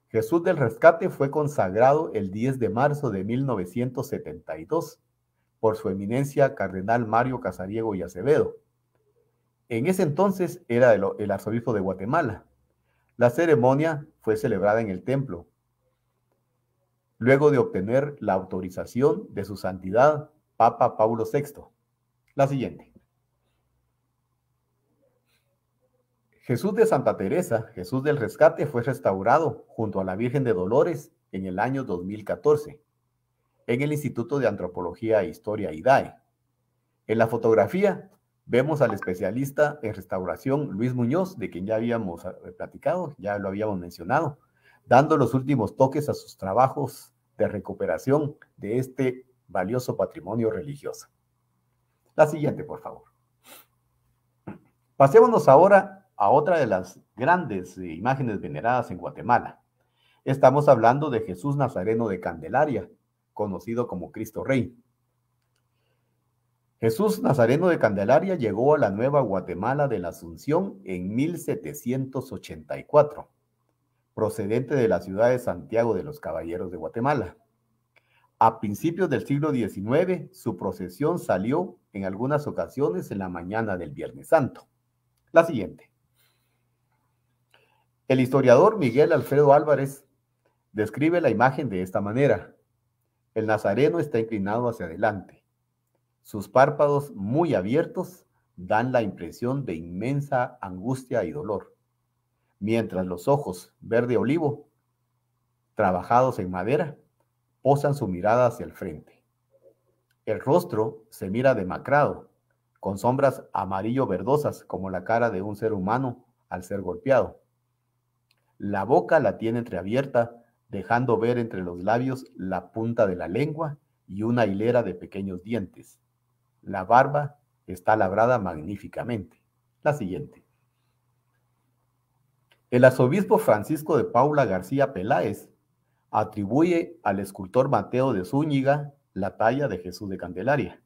Jesús del Rescate fue consagrado el 10 de marzo de 1972 por su eminencia cardenal Mario Casariego y Acevedo. En ese entonces era el arzobispo de Guatemala la ceremonia fue celebrada en el templo, luego de obtener la autorización de su santidad Papa Paulo VI. La siguiente. Jesús de Santa Teresa, Jesús del Rescate, fue restaurado junto a la Virgen de Dolores en el año 2014 en el Instituto de Antropología e Historia IDAE. En la fotografía vemos al especialista en restauración Luis Muñoz, de quien ya habíamos eh, platicado, ya lo habíamos mencionado, dando los últimos toques a sus trabajos de recuperación de este valioso patrimonio religioso. La siguiente, por favor. Pasémonos ahora a otra de las grandes eh, imágenes veneradas en Guatemala. Estamos hablando de Jesús Nazareno de Candelaria, conocido como Cristo Rey. Jesús Nazareno de Candelaria llegó a la Nueva Guatemala de la Asunción en 1784, procedente de la ciudad de Santiago de los Caballeros de Guatemala. A principios del siglo XIX, su procesión salió en algunas ocasiones en la mañana del Viernes Santo. La siguiente. El historiador Miguel Alfredo Álvarez describe la imagen de esta manera. El nazareno está inclinado hacia adelante. Sus párpados muy abiertos dan la impresión de inmensa angustia y dolor, mientras los ojos verde olivo, trabajados en madera, posan su mirada hacia el frente. El rostro se mira demacrado, con sombras amarillo verdosas como la cara de un ser humano al ser golpeado. La boca la tiene entreabierta dejando ver entre los labios la punta de la lengua y una hilera de pequeños dientes. La barba está labrada magníficamente. La siguiente. El arzobispo Francisco de Paula García Peláez atribuye al escultor Mateo de Zúñiga la talla de Jesús de Candelaria,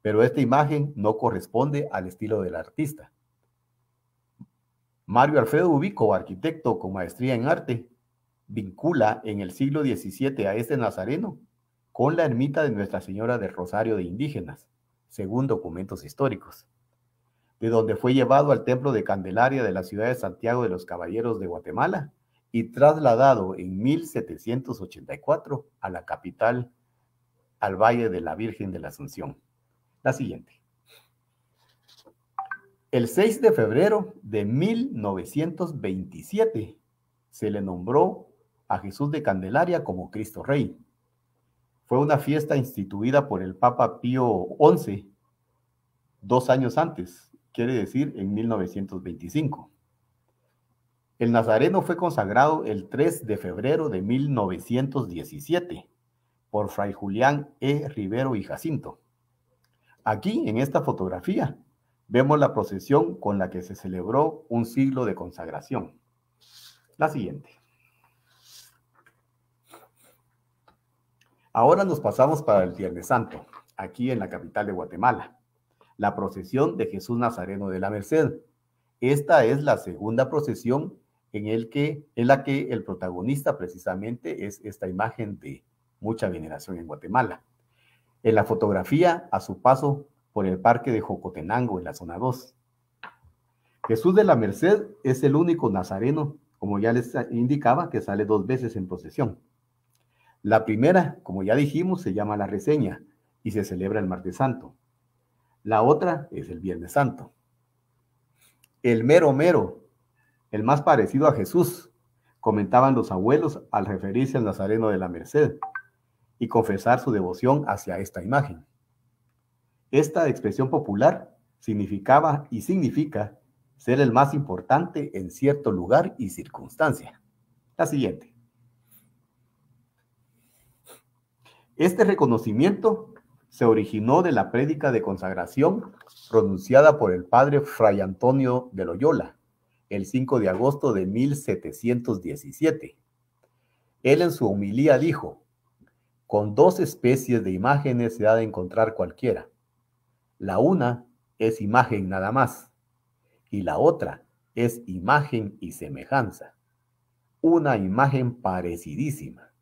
pero esta imagen no corresponde al estilo del artista. Mario Alfredo Ubico, arquitecto con maestría en arte, vincula en el siglo XVII a este nazareno con la ermita de Nuestra Señora del Rosario de Indígenas, según documentos históricos, de donde fue llevado al templo de Candelaria de la ciudad de Santiago de los Caballeros de Guatemala y trasladado en 1784 a la capital, al Valle de la Virgen de la Asunción. La siguiente. El 6 de febrero de 1927 se le nombró a Jesús de Candelaria como Cristo Rey. Fue una fiesta instituida por el Papa Pío XI dos años antes, quiere decir en 1925. El Nazareno fue consagrado el 3 de febrero de 1917 por Fray Julián E. Rivero y Jacinto. Aquí, en esta fotografía, vemos la procesión con la que se celebró un siglo de consagración. La siguiente. Ahora nos pasamos para el Viernes Santo, aquí en la capital de Guatemala, la procesión de Jesús Nazareno de la Merced. Esta es la segunda procesión en, el que, en la que el protagonista precisamente es esta imagen de mucha veneración en Guatemala. En la fotografía, a su paso por el parque de Jocotenango, en la zona 2. Jesús de la Merced es el único nazareno, como ya les indicaba, que sale dos veces en procesión. La primera, como ya dijimos, se llama la reseña y se celebra el martes santo. La otra es el viernes santo. El mero mero, el más parecido a Jesús, comentaban los abuelos al referirse al Nazareno de la Merced y confesar su devoción hacia esta imagen. Esta expresión popular significaba y significa ser el más importante en cierto lugar y circunstancia. La siguiente. Este reconocimiento se originó de la prédica de consagración pronunciada por el padre Fray Antonio de Loyola el 5 de agosto de 1717. Él en su homilía dijo, con dos especies de imágenes se ha de encontrar cualquiera. La una es imagen nada más y la otra es imagen y semejanza. Una imagen parecidísima.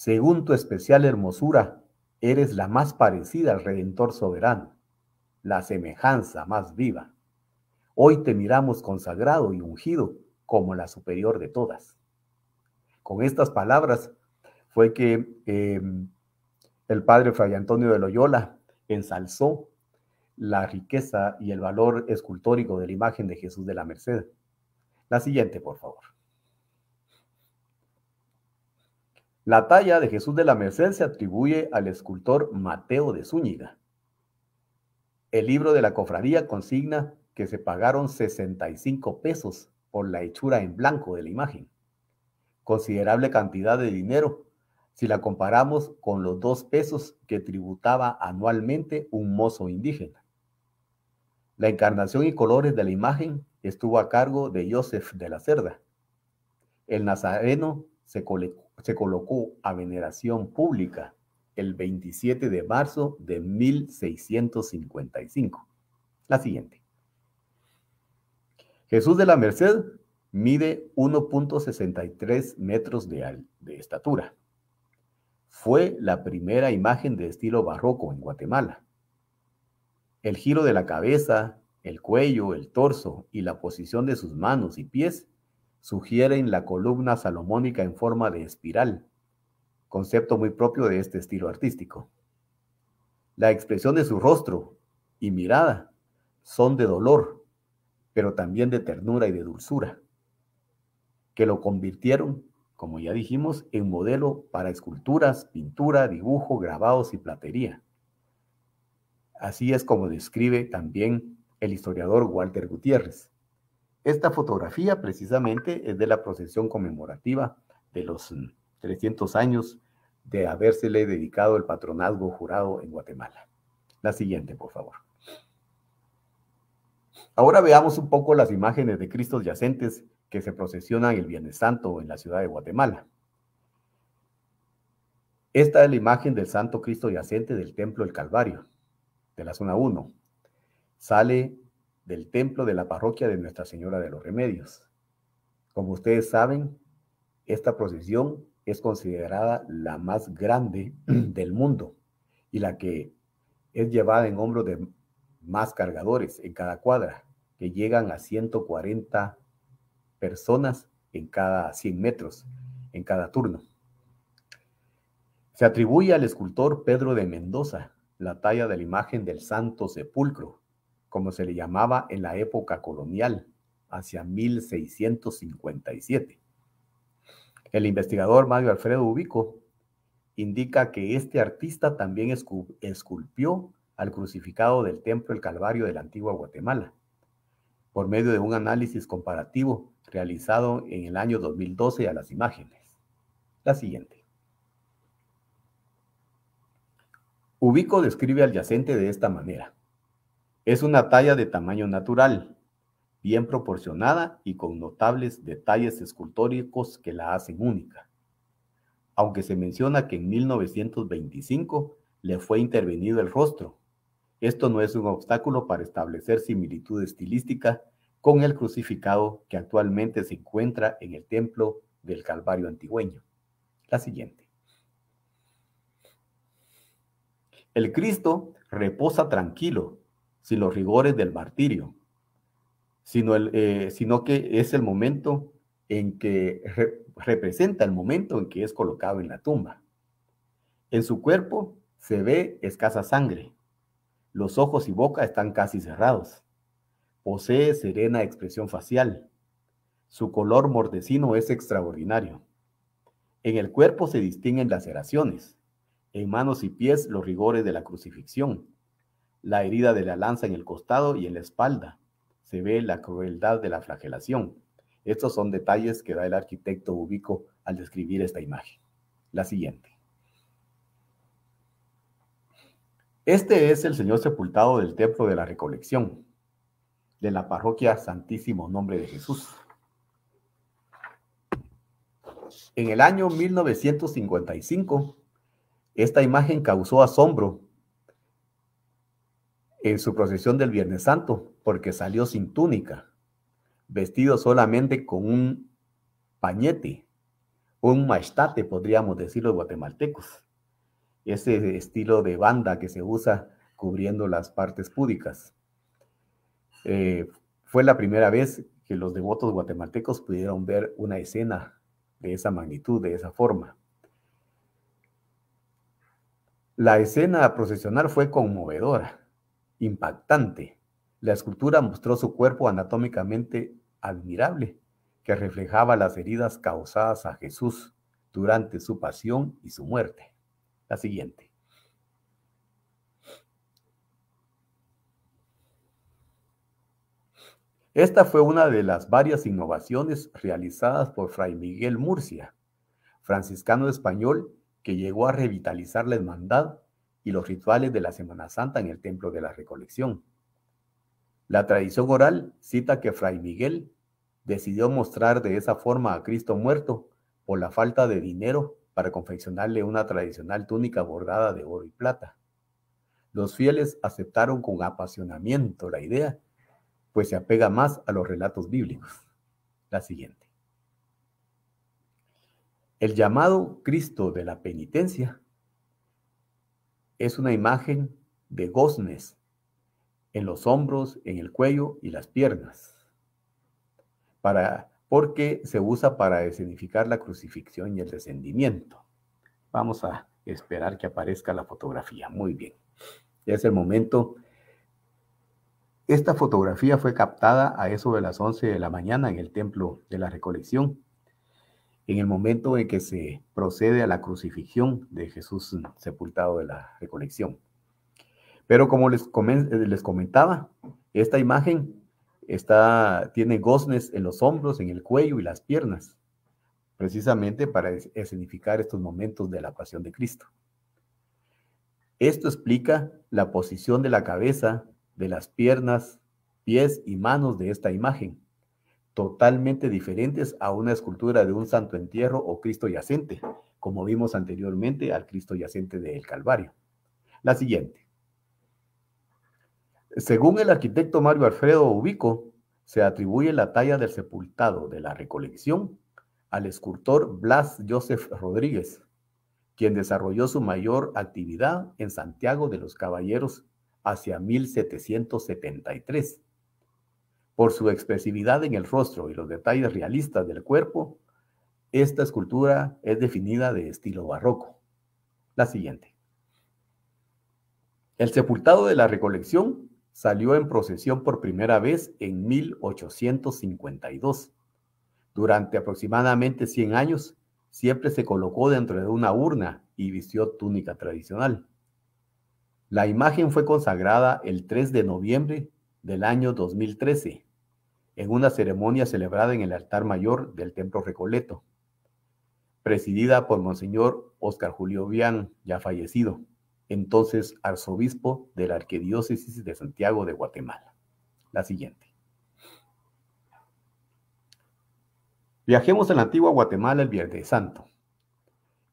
Según tu especial hermosura, eres la más parecida al Redentor soberano, la semejanza más viva. Hoy te miramos consagrado y ungido como la superior de todas. Con estas palabras fue que em, el padre Fray Antonio de Loyola ensalzó la riqueza y el valor escultórico de la imagen de Jesús de la Merced. La siguiente, por favor. La talla de Jesús de la Merced se atribuye al escultor Mateo de Zúñiga. El libro de la cofradía consigna que se pagaron 65 pesos por la hechura en blanco de la imagen. Considerable cantidad de dinero si la comparamos con los dos pesos que tributaba anualmente un mozo indígena. La encarnación y colores de la imagen estuvo a cargo de Joseph de la Cerda. El nazareno se, se colocó a veneración pública el 27 de marzo de 1655. La siguiente. Jesús de la Merced mide 1.63 metros de, de estatura. Fue la primera imagen de estilo barroco en Guatemala. El giro de la cabeza, el cuello, el torso y la posición de sus manos y pies sugieren la columna salomónica en forma de espiral, concepto muy propio de este estilo artístico. La expresión de su rostro y mirada son de dolor, pero también de ternura y de dulzura, que lo convirtieron, como ya dijimos, en modelo para esculturas, pintura, dibujo, grabados y platería. Así es como describe también el historiador Walter Gutiérrez. Esta fotografía precisamente es de la procesión conmemorativa de los 300 mm, años de habérsele dedicado el patronazgo jurado en Guatemala. La siguiente, por favor. Ahora veamos un poco las imágenes de Cristos yacentes que se procesionan el Viernes Santo en la ciudad de Guatemala. Esta es la imagen del Santo Cristo yacente del Templo del Calvario, de la zona 1. Sale del templo de la parroquia de Nuestra Señora de los Remedios. Como ustedes saben, esta procesión es considerada la más grande del mundo y la que es llevada en hombros de más cargadores en cada cuadra, que llegan a 140 personas en cada 100 metros, en cada turno. Se atribuye al escultor Pedro de Mendoza la talla de la imagen del Santo Sepulcro, como se le llamaba en la época colonial, hacia 1657. El investigador Mario Alfredo Ubico indica que este artista también esculpió al crucificado del Templo del Calvario de la antigua Guatemala, por medio de un análisis comparativo realizado en el año 2012 a las imágenes. La siguiente. Ubico describe al yacente de esta manera. Es una talla de tamaño natural, bien proporcionada y con notables detalles escultóricos que la hacen única. Aunque se menciona que en 1925 le fue intervenido el rostro, esto no es un obstáculo para establecer similitud estilística con el crucificado que actualmente se encuentra en el templo del Calvario antigüeño. La siguiente. El Cristo reposa tranquilo, sin los rigores del martirio, sino, el, eh, sino que es el momento en que representa el momento en que es colocado en la tumba. En su cuerpo se ve escasa sangre, los ojos y boca están casi cerrados Posee serena expresión facial. Su color mordecino es extraordinario. En el cuerpo se distinguen laceraciones, en manos y pies los rigores de la crucifixión, la herida de la lanza en el costado y en la espalda. Se ve la crueldad de la flagelación. Estos son detalles que da el arquitecto Ubico al describir esta imagen. La siguiente. Este es el Señor sepultado del Templo de la Recolección de la parroquia Santísimo Nombre de Jesús. En el año 1955, esta imagen causó asombro en su procesión del Viernes Santo porque salió sin túnica, vestido solamente con un pañete, un maestate, podríamos decir los guatemaltecos, ese estilo de banda que se usa cubriendo las partes púdicas. Eh, fue la primera vez que los devotos guatemaltecos pudieron ver una escena de esa magnitud, de esa forma. La escena procesional fue conmovedora. Impactante. La escultura mostró su cuerpo anatómicamente admirable, que reflejaba las heridas causadas a Jesús durante su pasión y su muerte. La siguiente. Esta fue una de las varias innovaciones realizadas por Fray Miguel Murcia, franciscano español que llegó a revitalizar la hermandad y los rituales de la Semana Santa en el Templo de la Recolección. La tradición oral cita que Fray Miguel decidió mostrar de esa forma a Cristo muerto por la falta de dinero para confeccionarle una tradicional túnica bordada de oro y plata. Los fieles aceptaron con apasionamiento la idea, pues se apega más a los relatos bíblicos. La siguiente. El llamado Cristo de la penitencia es una imagen de goznes en los hombros, en el cuello y las piernas, para, porque se usa para escenificar la crucifixión y el descendimiento. Vamos a esperar que aparezca la fotografía. Muy bien. Ya es el momento. Esta fotografía fue captada a eso de las 11 de la mañana en el Templo de la Recolección en el momento en que se procede a la crucifixión de Jesús sepultado de la recolección. Pero como les, les comentaba, esta imagen está, tiene goznes en los hombros, en el cuello y las piernas, precisamente para escenificar estos momentos de la pasión de Cristo. Esto explica la posición de la cabeza, de las piernas, pies y manos de esta imagen, totalmente diferentes a una escultura de un santo entierro o Cristo yacente, como vimos anteriormente al Cristo yacente del Calvario. La siguiente. Según el arquitecto Mario Alfredo Ubico, se atribuye la talla del sepultado de la recolección al escultor Blas Joseph Rodríguez, quien desarrolló su mayor actividad en Santiago de los Caballeros hacia 1773 por su expresividad en el rostro y los detalles realistas del cuerpo, esta escultura es definida de estilo barroco. La siguiente. El sepultado de la recolección salió en procesión por primera vez en 1852. Durante aproximadamente 100 años, siempre se colocó dentro de una urna y vistió túnica tradicional. La imagen fue consagrada el 3 de noviembre del año 2013 en una ceremonia celebrada en el altar mayor del Templo Recoleto, presidida por Monseñor Óscar Julio Vian, ya fallecido, entonces arzobispo de la Arquidiócesis de Santiago de Guatemala. La siguiente. Viajemos a la antigua Guatemala el Viernes Santo.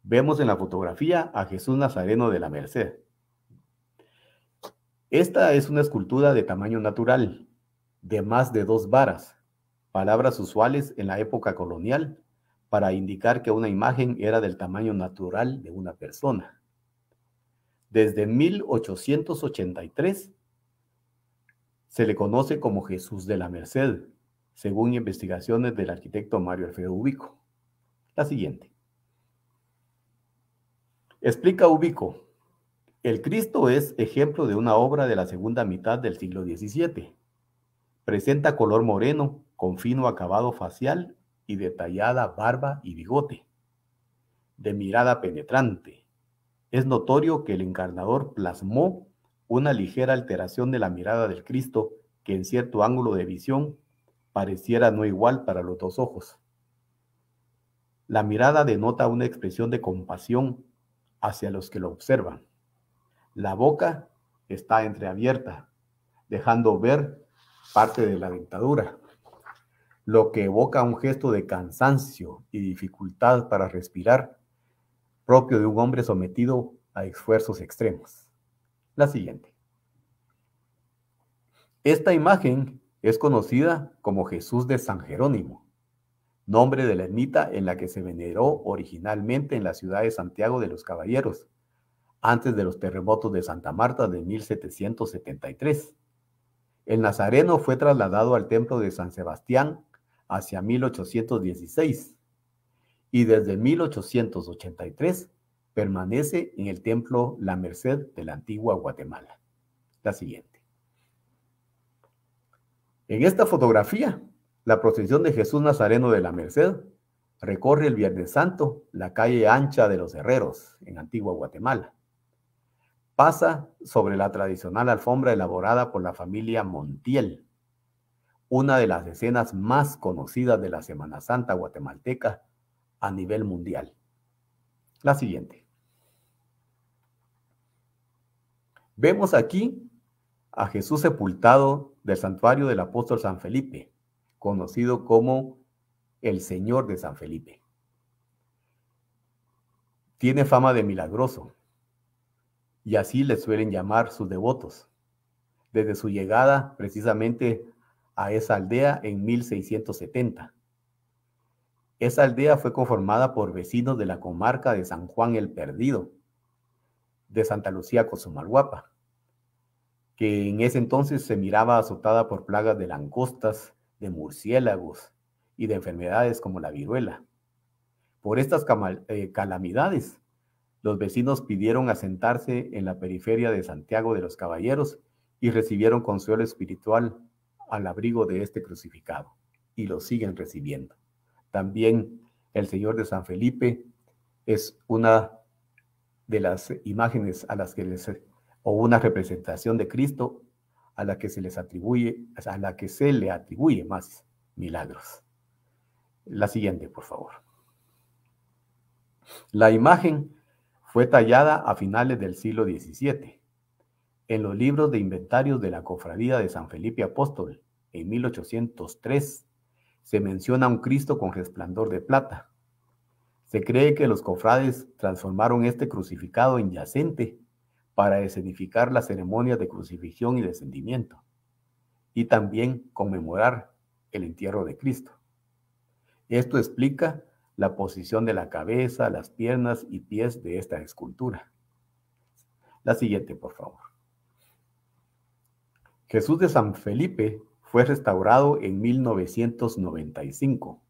Vemos en la fotografía a Jesús Nazareno de la Merced. Esta es una escultura de tamaño natural, de más de dos varas, palabras usuales en la época colonial para indicar que una imagen era del tamaño natural de una persona. Desde 1883 se le conoce como Jesús de la Merced, según investigaciones del arquitecto Mario Alfredo Ubico. La siguiente. Explica Ubico. El Cristo es ejemplo de una obra de la segunda mitad del siglo XVII Presenta color moreno, con fino acabado facial y detallada barba y bigote. De mirada penetrante. Es notorio que el encarnador plasmó una ligera alteración de la mirada del Cristo que en cierto ángulo de visión pareciera no igual para los dos ojos. La mirada denota una expresión de compasión hacia los que lo observan. La boca está entreabierta, dejando ver parte de la dictadura, lo que evoca un gesto de cansancio y dificultad para respirar, propio de un hombre sometido a esfuerzos extremos. La siguiente. Esta imagen es conocida como Jesús de San Jerónimo, nombre de la ermita en la que se veneró originalmente en la ciudad de Santiago de los Caballeros, antes de los terremotos de Santa Marta de 1773. El Nazareno fue trasladado al templo de San Sebastián hacia 1816 y desde 1883 permanece en el templo La Merced de la antigua Guatemala. La siguiente. En esta fotografía, la procesión de Jesús Nazareno de la Merced recorre el Viernes Santo la calle ancha de los Herreros, en Antigua Guatemala. Pasa sobre la tradicional alfombra elaborada por la familia Montiel, una de las escenas más conocidas de la Semana Santa guatemalteca a nivel mundial. La siguiente. Vemos aquí a Jesús sepultado del santuario del apóstol San Felipe, conocido como el Señor de San Felipe. Tiene fama de milagroso y así le suelen llamar sus devotos. Desde su llegada precisamente a esa aldea en 1670. Esa aldea fue conformada por vecinos de la comarca de San Juan el Perdido, de Santa Lucía Cozumalguapa, que en ese entonces se miraba azotada por plagas de langostas, de murciélagos, y de enfermedades como la viruela. Por estas eh, calamidades, los vecinos pidieron asentarse en la periferia de Santiago de los Caballeros y recibieron consuelo espiritual al abrigo de este crucificado y lo siguen recibiendo. También el Señor de San Felipe es una de las imágenes a las que les o una representación de Cristo a la que se les atribuye, a la que se le atribuye más milagros. La siguiente, por favor. La imagen fue tallada a finales del siglo XVII. En los libros de inventarios de la Cofradía de San Felipe Apóstol, en 1803, se menciona un Cristo con resplandor de plata. Se cree que los cofrades transformaron este crucificado en yacente para escenificar las ceremonias de crucifixión y descendimiento, y también conmemorar el entierro de Cristo. Esto explica la posición de la cabeza, las piernas y pies de esta escultura. La siguiente, por favor. Jesús de San Felipe fue restaurado en 1995,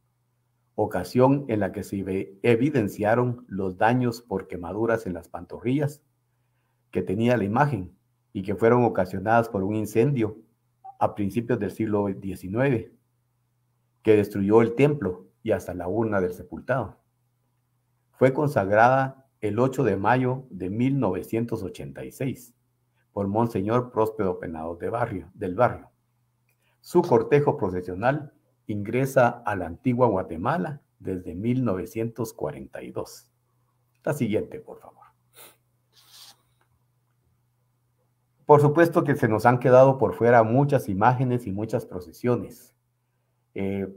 ocasión en la que se evidenciaron los daños por quemaduras en las pantorrillas que tenía la imagen y que fueron ocasionadas por un incendio a principios del siglo XIX que destruyó el templo y hasta la urna del sepultado. Fue consagrada el 8 de mayo de 1986 por Monseñor Próspero Penado de barrio, del barrio. Su cortejo procesional ingresa a la antigua Guatemala desde 1942. La siguiente, por favor. Por supuesto que se nos han quedado por fuera muchas imágenes y muchas procesiones. Eh,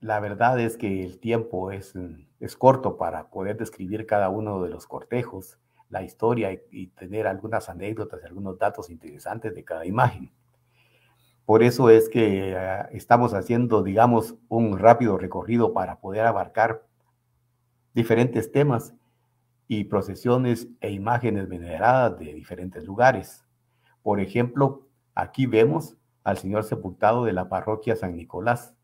la verdad es que el tiempo es, mm, es corto para poder describir cada uno de los cortejos, la historia y, tener algunas anécdotas y algunos datos interesantes de cada imagen. Por eso es que ah, estamos haciendo, digamos, un rápido recorrido para poder abarcar diferentes temas y procesiones e imágenes veneradas de diferentes lugares. Por ejemplo, aquí vemos al Señor sepultado de la parroquia San Nicolás,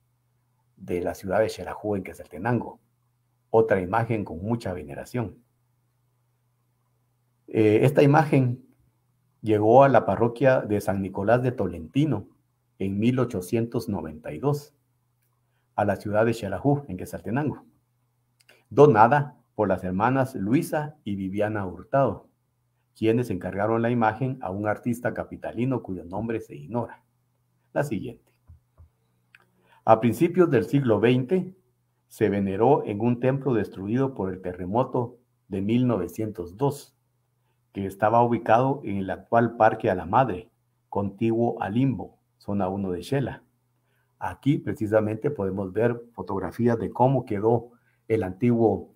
de la ciudad de Xerajú en Quetzaltenango, otra imagen con mucha veneración. Eh, esta imagen llegó a la parroquia de San Nicolás de Tolentino en 1892, a la ciudad de Xerajú en Quetzaltenango, donada por las hermanas Luisa y Viviana Hurtado, quienes encargaron la imagen a un artista capitalino cuyo nombre se ignora. La siguiente. A principios del siglo XX se veneró en un templo destruido por el terremoto de 1902, que estaba ubicado en el actual Parque a la Madre, contiguo a Limbo, zona 1 de Shela. Aquí precisamente podemos ver fotografías de cómo quedó el antiguo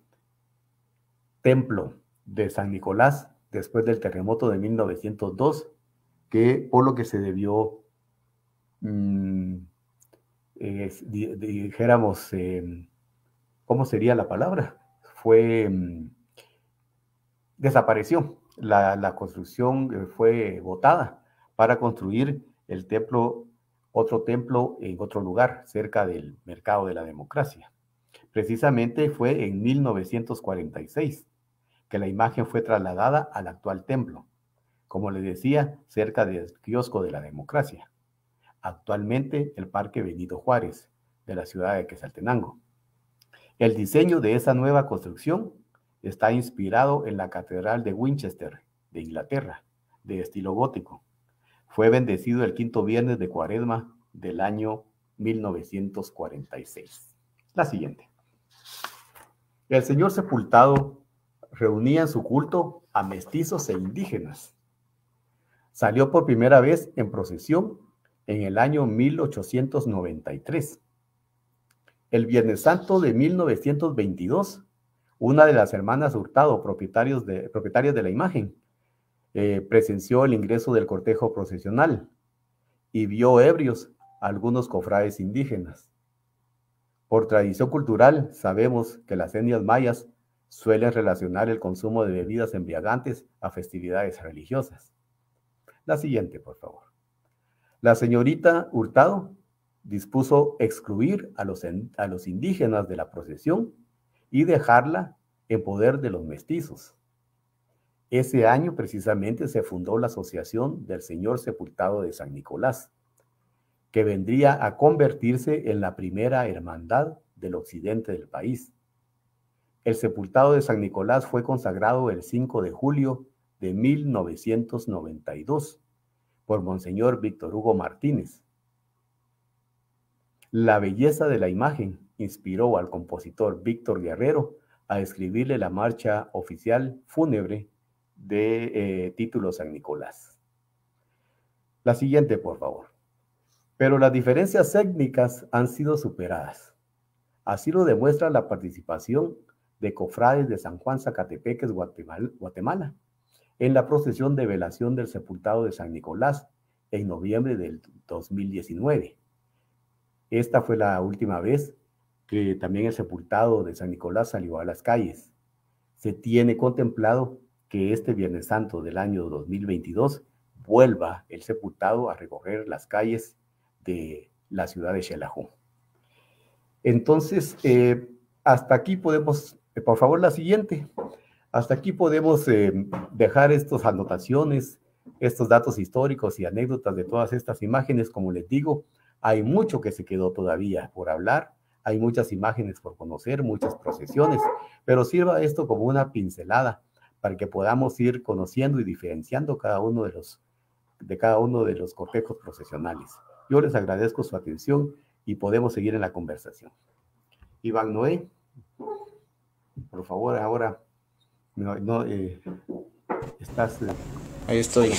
templo de San Nicolás después del terremoto de 1902, que por lo que se debió dijéramos, em, ¿cómo sería la palabra? Fue, em, desapareció. La, construcción eh, fue votada para construir el templo, otro templo en otro lugar, cerca del mercado de la democracia. Precisamente fue en 1946 que la imagen fue trasladada al actual templo, como les decía, cerca del kiosco de la democracia. Actualmente el Parque Benito Juárez de la ciudad de Quesaltenango. El diseño de esa nueva construcción está inspirado en la Catedral de Winchester, de Inglaterra, de estilo gótico. Fue bendecido el quinto viernes de Cuaresma del año 1946. La siguiente. El Señor sepultado reunía en su culto a mestizos e indígenas. Salió por primera vez en procesión en el año 1893. El Viernes Santo de 1922, una de las hermanas Hurtado, propietarios de, propietarias de la imagen, eh, presenció el ingreso del cortejo procesional y vio ebrios a algunos cofrades indígenas. Por tradición cultural, sabemos que las etnias mayas suelen relacionar el consumo de bebidas embriagantes a festividades religiosas. La siguiente, por favor. La señorita Hurtado dispuso excluir a los, indígenas de la procesión y dejarla en poder de los mestizos. Ese año precisamente se fundó la Asociación del Señor Sepultado de San Nicolás, que vendría a convertirse en la primera hermandad del occidente del país. El sepultado de San Nicolás fue consagrado el 5 de julio de 1992 por Monseñor Víctor Hugo Martínez. La belleza de la imagen inspiró al compositor Víctor Guerrero a escribirle la marcha oficial fúnebre de eh, título San Nicolás. La siguiente, por favor. Pero las diferencias técnicas han sido superadas. Así lo demuestra la participación de cofrades de San Juan Zacatepeques, Guatemala, en la procesión de velación del sepultado de San Nicolás en noviembre del 2019. Esta fue la última vez que también el sepultado de San Nicolás salió a las calles. Se tiene contemplado que este Viernes Santo del año 2022 vuelva el sepultado a recorrer las calles de la ciudad de Xelajú. Entonces, eh, hasta aquí podemos, eh, por favor, la siguiente. Hasta aquí podemos eh, dejar estas anotaciones, estos datos históricos y anécdotas de todas estas imágenes. Como les digo, hay mucho que se quedó todavía por hablar, hay muchas imágenes por conocer, muchas procesiones, pero sirva esto como una pincelada para que podamos ir conociendo y diferenciando cada uno de los de cada uno de los cortejos procesionales. Yo les agradezco su atención y podemos seguir en la conversación. Iván Noé, por favor, ahora no, eh, estás. Eh, Ahí estoy.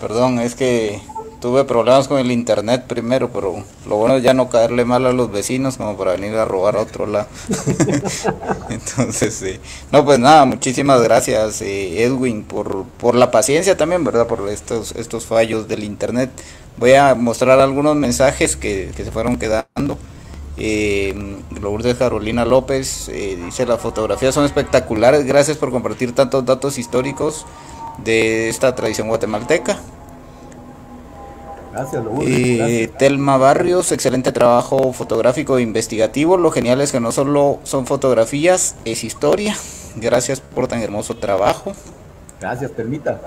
Perdón, es que tuve problemas con el internet primero, pero lo bueno es ya no caerle mal a los vecinos como para venir a robar a otro lado. Entonces, sí. no, pues nada, muchísimas gracias eh, Edwin por, por la paciencia también, ¿verdad? Por estos, estos fallos del internet. Voy a mostrar algunos mensajes que, se fueron quedando. Eh, Lourdes Carolina López eh, dice las fotografías son espectaculares, gracias por compartir tantos datos históricos de esta tradición guatemalteca. Gracias, Lourdes. Eh, Telma Barrios, excelente trabajo fotográfico e investigativo. Lo genial es que no solo son fotografías, es historia. Gracias por tan hermoso trabajo. Gracias, Permita.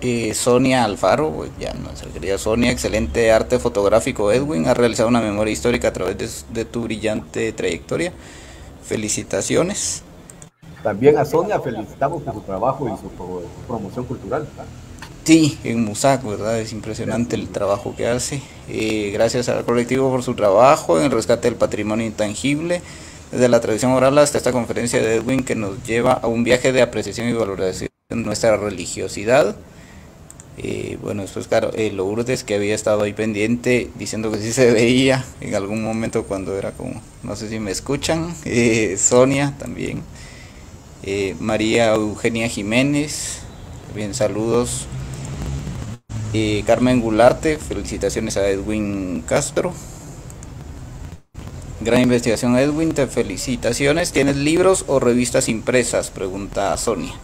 Eh, Sonia Alfaro, ya nuestra querida Sonia, excelente arte fotográfico Edwin, ha realizado una memoria histórica a través de, tu brillante trayectoria. Felicitaciones. También a Sonia felicitamos por su trabajo y su promoción cultural. Sí, en Musac, ¿verdad? Es impresionante el trabajo que hace. Eh, gracias al colectivo por su trabajo en el rescate del patrimonio intangible, desde la tradición oral hasta esta conferencia de Edwin que nos lleva a un viaje de apreciación y valoración de nuestra religiosidad. Eh, bueno, después, claro, eh, Lourdes que había estado ahí pendiente diciendo que sí se veía en algún momento cuando era como, no sé si me escuchan. Eh, Sonia también. Eh, María Eugenia Jiménez, bien, saludos. Carmen Gularte, felicitaciones a Edwin Castro. Gran investigación, Edwin, te felicitaciones. ¿Tienes libros o revistas impresas? Pregunta Sonia.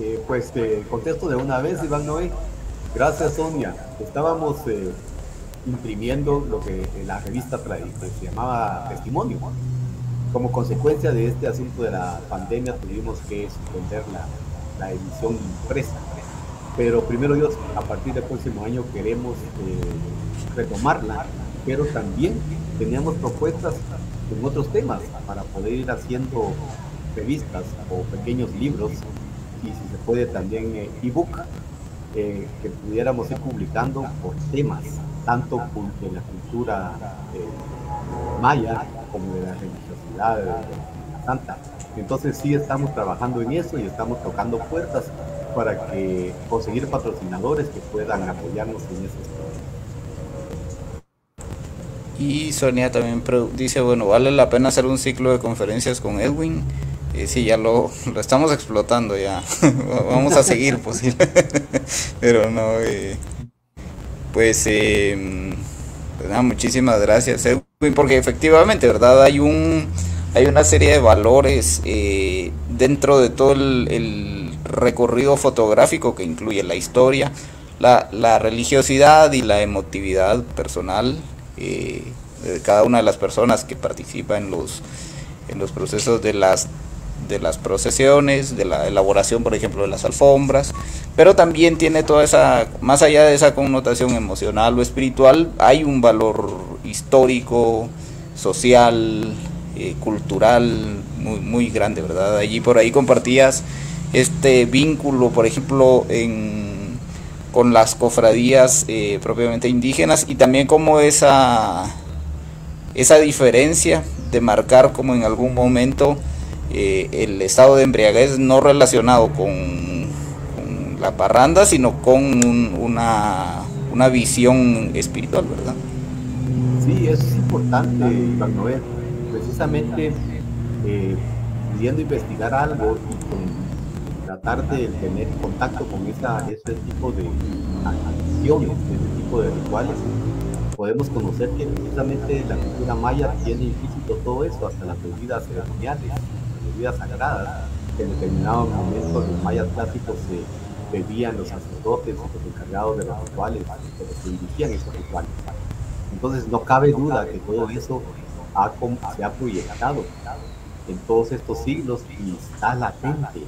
Eh, pues te contesto de una vez, Iván Noé. Gracias, Sonia. Estábamos eh, imprimiendo lo que en la revista se llamaba Testimonio. Como consecuencia de este asunto de la pandemia, tuvimos que suspender la, la edición impresa. Pero primero a partir del próximo año queremos eh, retomarla, pero también teníamos propuestas en otros temas para poder ir haciendo revistas o pequeños libros y si se puede también eh, ebook eh, que pudiéramos ir publicando por temas, tanto de la cultura eh, maya como de la religiosidad santa. Entonces sí estamos trabajando en eso y estamos tocando puertas para que conseguir patrocinadores que puedan apoyarnos en esos Y Sonia también dice, bueno, vale la pena hacer un ciclo de conferencias con Edwin. Sí, ya lo, lo, estamos explotando ya. Vamos a seguir posible. Pero no, eh, pues, eh, pues muchísimas gracias Edwin, porque efectivamente, ¿verdad? Hay un hay una serie de valores eh, dentro de todo el, recorrido fotográfico que incluye la historia, la, la religiosidad y la emotividad personal eh, de cada una de las personas que participa en los, en los procesos de las, de las procesiones, de la elaboración, por ejemplo, de las alfombras, pero también tiene toda esa, más allá de esa connotación emocional o espiritual, hay un valor histórico, social, eh, cultural muy, muy grande, ¿verdad? Allí por ahí compartías este vínculo, por ejemplo, en, con las cofradías eh, propiamente indígenas y también como esa, esa diferencia de marcar como en algún momento eh, el estado de embriaguez no relacionado con, la parranda, sino con una, una visión espiritual, ¿verdad? Sí, es importante, Iván Noel precisamente eh, investigar algo y tratar de tener contacto con esa, ese tipo de acciones, ese tipo de rituales, podemos conocer que precisamente la cultura maya tiene implícito todo eso, hasta las bebidas ceremoniales, bebidas sagradas, que en determinado momento los mayas clásicos se bebían los sacerdotes, los encargados de los rituales, los que dirigían esos rituales. Entonces no cabe duda que todo eso se ha proyectado en todos estos siglos y está latente.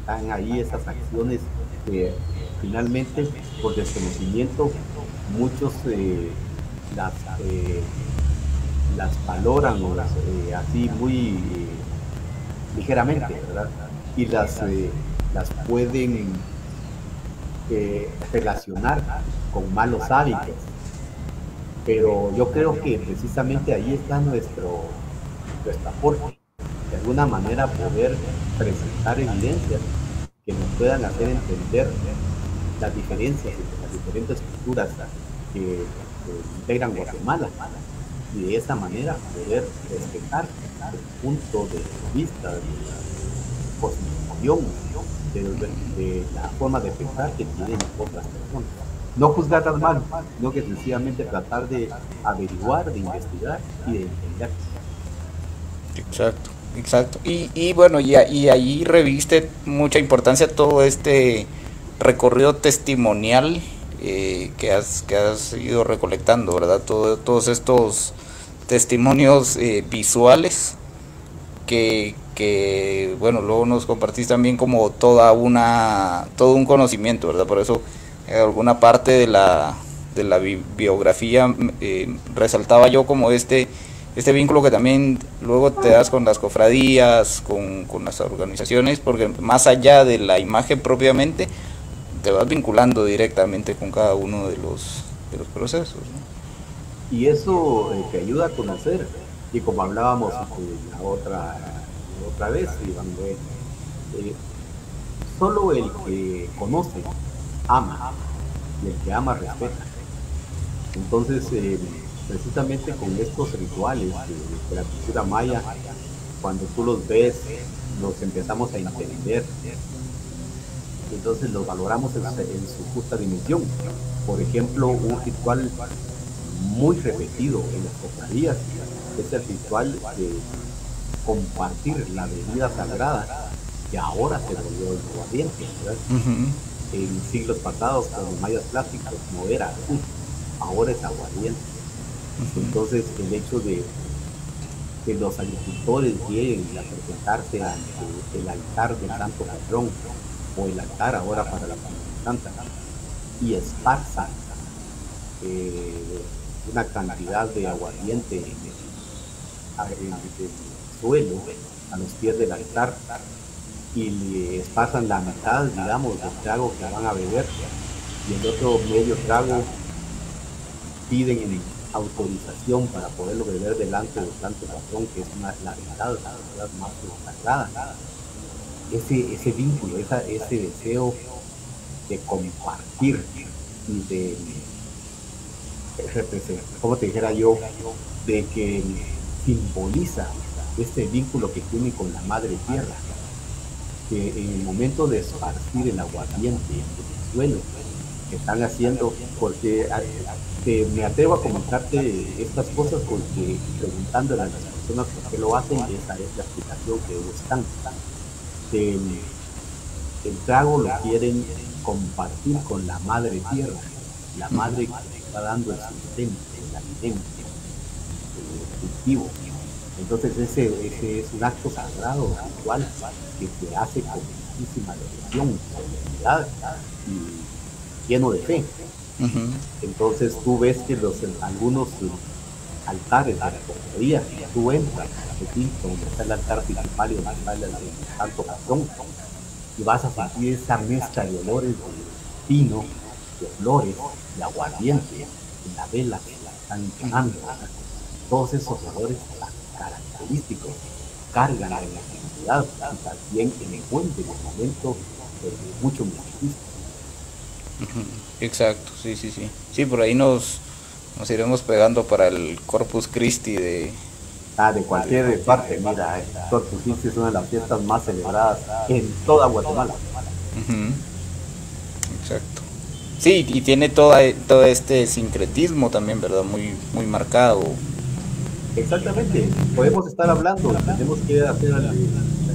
Están ahí esas acciones que finalmente, por desconocimiento, muchos eh, las, eh, las valoran eh, así muy ligeramente, ¿verdad? Y las, las pueden relacionar con malos hábitos. Pero yo creo que precisamente ahí está nuestro, nuestro aporte, de alguna manera poder presentar evidencias que nos puedan hacer entender las diferencias entre las diferentes culturas que, integran Guatemala y de esa manera poder respetar el punto de vista de la cosmovisión, de la forma de pensar que tienen otras personas no juzgar mal, sino que sencillamente tratar de averiguar, de investigar y de entender. Exacto, exacto. Y, y bueno, y, y ahí reviste mucha importancia todo este recorrido testimonial eh, que, has, que has ido recolectando, ¿verdad? Todo, todos estos testimonios eh, visuales que, que, bueno, luego nos compartís también como toda una, todo un conocimiento, ¿verdad? Por eso alguna parte de la, de la biografía eh, resaltaba yo como este, este vínculo que también luego te das con las cofradías, con, con, las organizaciones, porque más allá de la imagen propiamente, te vas vinculando directamente con cada uno de los, de los procesos. Y eso eh, te ayuda a conocer, y como hablábamos la otra, otra vez, eh, solo el que conoce ama y el que ama respeta. Entonces, eh, precisamente con estos rituales de, la cultura maya, cuando tú los ves, los empezamos a entender. Entonces los valoramos en, su justa dimensión. Por ejemplo, un ritual muy repetido en las cofradías es el ritual de compartir la bebida sagrada que ahora se volvió el aguardiente en siglos pasados con los mayas clásicos no era así, ahora es aguardiente. Entonces el hecho de que los agricultores lleguen a presentarse ante el altar del santo patrón o el altar ahora para la Santa y esparzan eh, una cantidad de aguardiente en el, suelo a los pies del altar y le pasan la mitad, digamos, del trago que van a beber y el otro medio trago piden autorización para poderlo beber delante del santo patrón, que es una, la verdad, la verdad más sagrada. Ese, ese vínculo, ese deseo de compartir y de como te dijera yo, de que simboliza este vínculo que tiene con la madre tierra, que en el momento de esparcir el aguardiente en el suelo, que están haciendo, porque me atrevo a comentarte estas cosas porque preguntándole a las personas por qué lo hacen, esa es la explicación que ellos están. El, el trago lo quieren compartir con la madre tierra, la madre está dando el sustento, el alimento, el cultivo. Entonces ese, ese, es un acto sagrado, ritual, que se hace con muchísima devoción, solemnidad y lleno de fe. Entonces tú ves que los algunos altares de la cofradía, tú entras, donde está el altar principal y donde está el, santo patrón, y vas a sentir esa mezcla de olores de pino, de flores, de aguardiente, la vela que la están quemando, todos esos olores característicos cargan la electricidad y también en el puente en el momento de mucho misticismo. Exacto, sí, sí, sí. Sí, por ahí nos, nos iremos pegando para el Corpus Christi de... Ah, de cualquier parte, mira, el Corpus Christi es una de las fiestas más celebradas en toda Guatemala. Exacto. Sí, y tiene toda, todo este sincretismo también, ¿verdad? Muy, muy marcado. Exactamente, podemos estar hablando, tenemos que hacer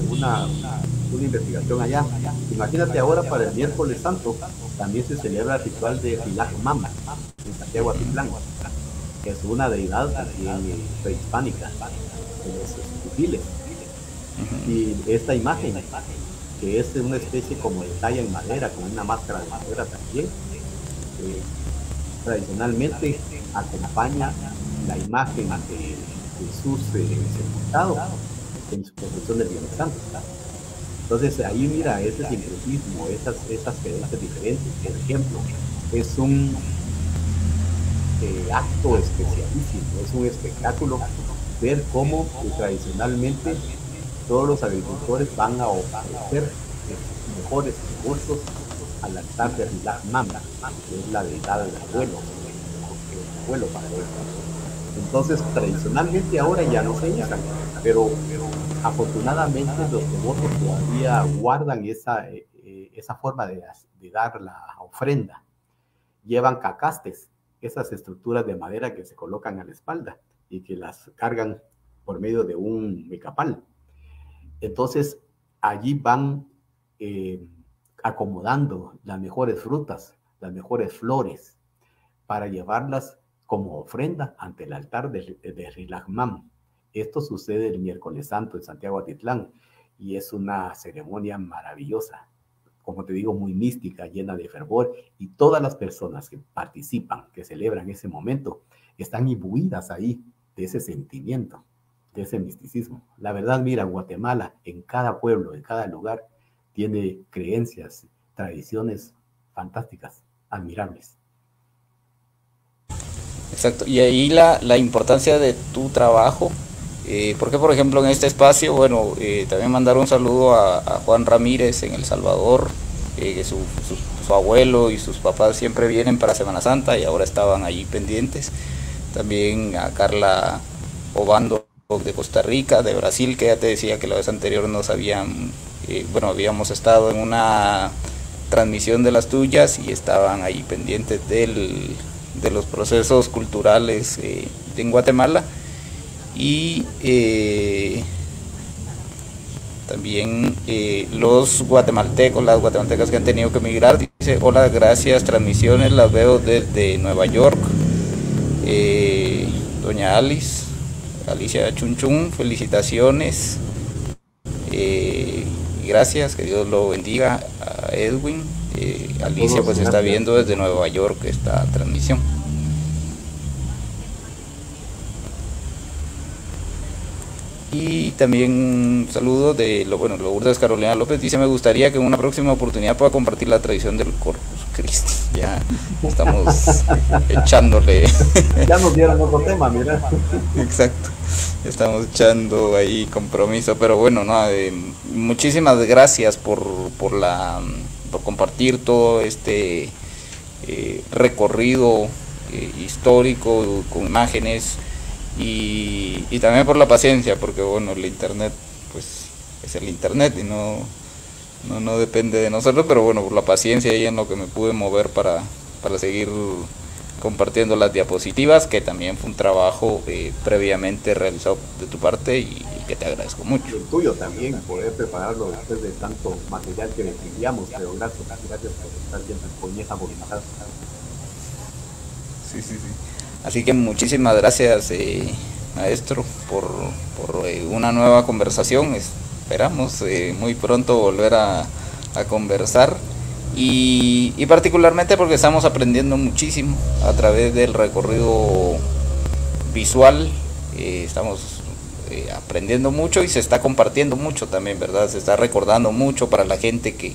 una, una investigación allá. Imagínate ahora para el miércoles santo, también se celebra el ritual de Pilar Mama en Santiago Atitlán, que es una deidad prehispánica de los sutiles. Y esta imagen, que es una especie como de talla en madera, con una máscara de madera también, tradicionalmente acompaña la imagen de Jesús eh, sepultado en su profesión del Viernes Santo. Entonces ahí mira ese sincretismo, esas, esas creencias diferentes. Por ejemplo, es un eh, acto especialísimo, es un espectáculo ver cómo eh, tradicionalmente todos los agricultores van a ofrecer mejores recursos al altar de Rilak Mamba, que es la deidad del abuelo, el abuelo para él. Entonces, tradicionalmente ahora ya no se usan, pero, afortunadamente los devotos todavía guardan esa, eh, eh, esa forma de dar la ofrenda. Llevan cacastes, esas estructuras de madera que se colocan a la espalda y que las cargan por medio de un mecapal. Entonces, allí van eh, acomodando las mejores frutas, las mejores flores, para llevarlas como ofrenda ante el altar de, de Esto sucede el miércoles santo en Santiago Atitlán y es una ceremonia maravillosa, como te digo, muy mística, llena de fervor y todas las personas que participan, que celebran ese momento, están imbuidas ahí de ese sentimiento, de ese misticismo. La verdad, mira, Guatemala, en cada pueblo, en cada lugar, tiene creencias, tradiciones fantásticas, admirables. Exacto, y ahí la, la importancia de tu trabajo, eh, porque por ejemplo en este espacio, bueno, eh, también mandar un saludo a, Juan Ramírez en El Salvador, eh, que su, su, abuelo y sus papás siempre vienen para Semana Santa y ahora estaban allí pendientes. También a Carla Obando de Costa Rica, de Brasil, que ya te decía que la vez anterior no sabían bueno, habíamos estado en una transmisión de las tuyas y estaban ahí pendientes del, de los procesos culturales eh, en Guatemala y eh, también eh, los guatemaltecos, las guatemaltecas que han tenido que emigrar, dice, hola, gracias, transmisiones las veo desde Nueva York, doña Alice, Alicia Chunchun, felicitaciones. Gracias, que Dios lo bendiga a Edwin, Eh, Alicia pues está viendo desde Nueva York esta transmisión. Y también saludo de lo bueno, Lourdes Carolina López dice me gustaría que en una próxima oportunidad pueda compartir la tradición del Corpus Christi. Ya estamos echándole. Ya nos dieron otro tema, mira. Exacto. Estamos echando ahí compromiso, pero bueno, no, eh, muchísimas gracias por, por la por compartir todo este eh, recorrido eh, histórico con imágenes y, y, también por la paciencia, porque bueno, el internet pues es el internet y no, no, no depende de nosotros, pero bueno, por la paciencia y en lo que me pude mover para, para seguir compartiendo las diapositivas, que también fue un trabajo eh, previamente realizado de tu parte y, y, que te agradezco mucho. El tuyo también, poder prepararlo después de tanto material que enviamos, pero gracias, gracias por estar siempre con esa voluntad. Sí, sí, sí. Así que muchísimas gracias, eh, maestro, por, por eh, una nueva conversación. Esperamos eh, muy pronto volver a, conversar. Y, y, particularmente porque estamos aprendiendo muchísimo a través del recorrido visual. Eh, estamos aprendiendo mucho y se está compartiendo mucho también, ¿verdad? Se está recordando mucho para la gente que,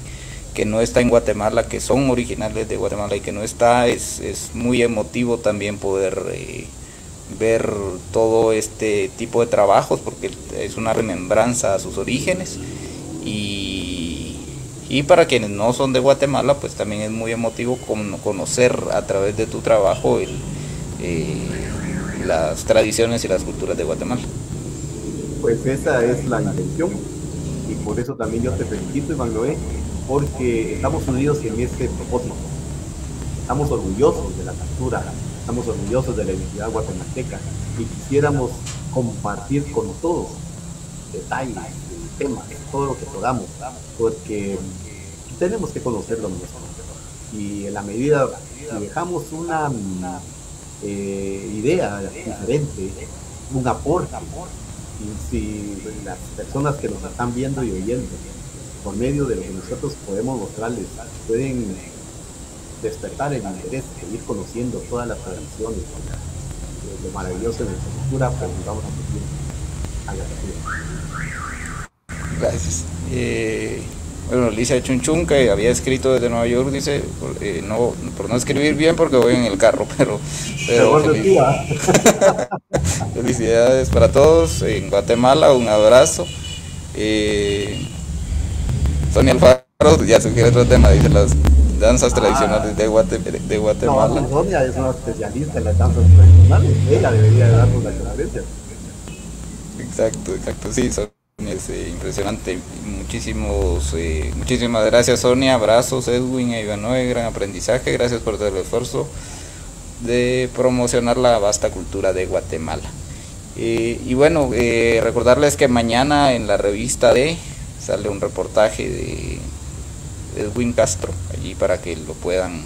que no está en Guatemala, que son originales de Guatemala y que no está, es, es muy emotivo también poder eh, ver todo este tipo de trabajos porque es una remembranza a sus orígenes y, y para quienes no son de Guatemala pues también es muy emotivo con, conocer a través de tu trabajo eh, las tradiciones y las culturas de Guatemala. Pues esa es la intención y por eso también yo te felicito Iván Noé porque estamos unidos en este propósito. Estamos orgullosos de la cultura, estamos orgullosos de la identidad guatemalteca y quisiéramos compartir con todos detalles, temas, todo lo que podamos, porque tenemos que conocer lo. Y en la medida que dejamos una eh, idea diferente, un aporte, si las personas que nos están viendo y oyendo por medio de lo que nosotros podemos mostrarles, pueden despertar el interés, seguir conociendo todas las tradiciones, lo maravilloso de nuestra cultura, pues vamos a a la Gracias. Eh, bueno, Lisa Chunchun, que había escrito desde Nueva York, dice, eh, no, por no escribir bien porque voy en el carro, pero... pero feliz... felicidades para todos en Guatemala, un abrazo. Eh, Sonia Alfaro ya sugiere otro tema, dice las danzas ah, tradicionales de, Guate, de Guatemala. No, Sonia es una especialista en las danzas tradicionales, ella debería darnos la conferencia. Exacto, exacto, sí, Sonia es eh, impresionante. Muchísimos, eh, muchísimas gracias Sonia, abrazos Edwin e Ivanoe, gran aprendizaje, gracias por todo el esfuerzo de promocionar la vasta cultura de Guatemala. Eh, y bueno, recordarles que mañana en la revista de sale un reportaje de Edwin Castro allí para que lo puedan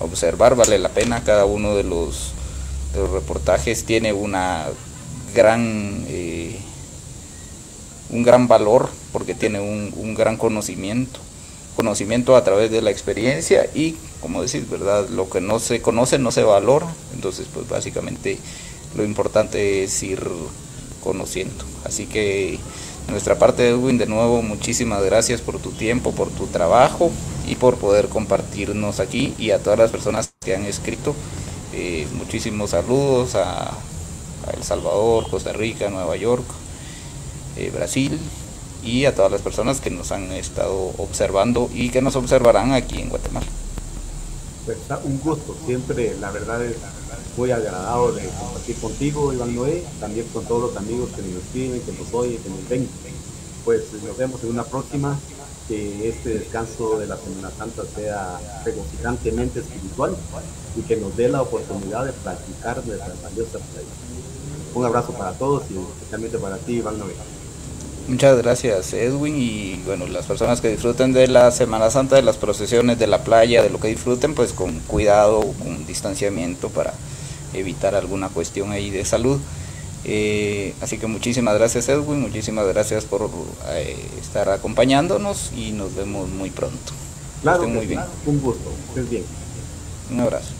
observar, vale la pena, cada uno de los, de los reportajes tiene una gran eh, un gran valor porque tiene un, un, gran conocimiento conocimiento a través de la experiencia y como decís verdad lo que no se conoce no se valora. Entonces pues básicamente lo importante es ir conociendo. Así que nuestra parte Edwin, de nuevo muchísimas gracias por tu tiempo, por tu trabajo y por poder compartirnos aquí y a todas las personas que han escrito. Eh, muchísimos saludos a, a, El Salvador, Costa Rica, Nueva York, eh, Brasil y a todas las personas que nos han estado observando y que nos observarán aquí en Guatemala. Pues un gusto, siempre la verdad es muy agradado de compartir contigo, Iván Noé, también con todos los amigos que nos escriben, que nos oyen, que nos ven. Pues nos vemos en una próxima, que este descanso de la Semana Santa sea regocijantemente espiritual y que nos dé la oportunidad de practicar nuestras valiosas tradiciones. Un abrazo para todos y especialmente para ti, Iván Noé. Muchas gracias Edwin y bueno, las personas que disfruten de la Semana Santa, de las procesiones, de la playa, de lo que disfruten, pues con cuidado, con distanciamiento para evitar alguna cuestión ahí de salud. Eh, así que muchísimas gracias Edwin, muchísimas gracias por eh, estar acompañándonos y nos vemos muy pronto. Claro, muy bien. Un gusto, estés bien. Un abrazo.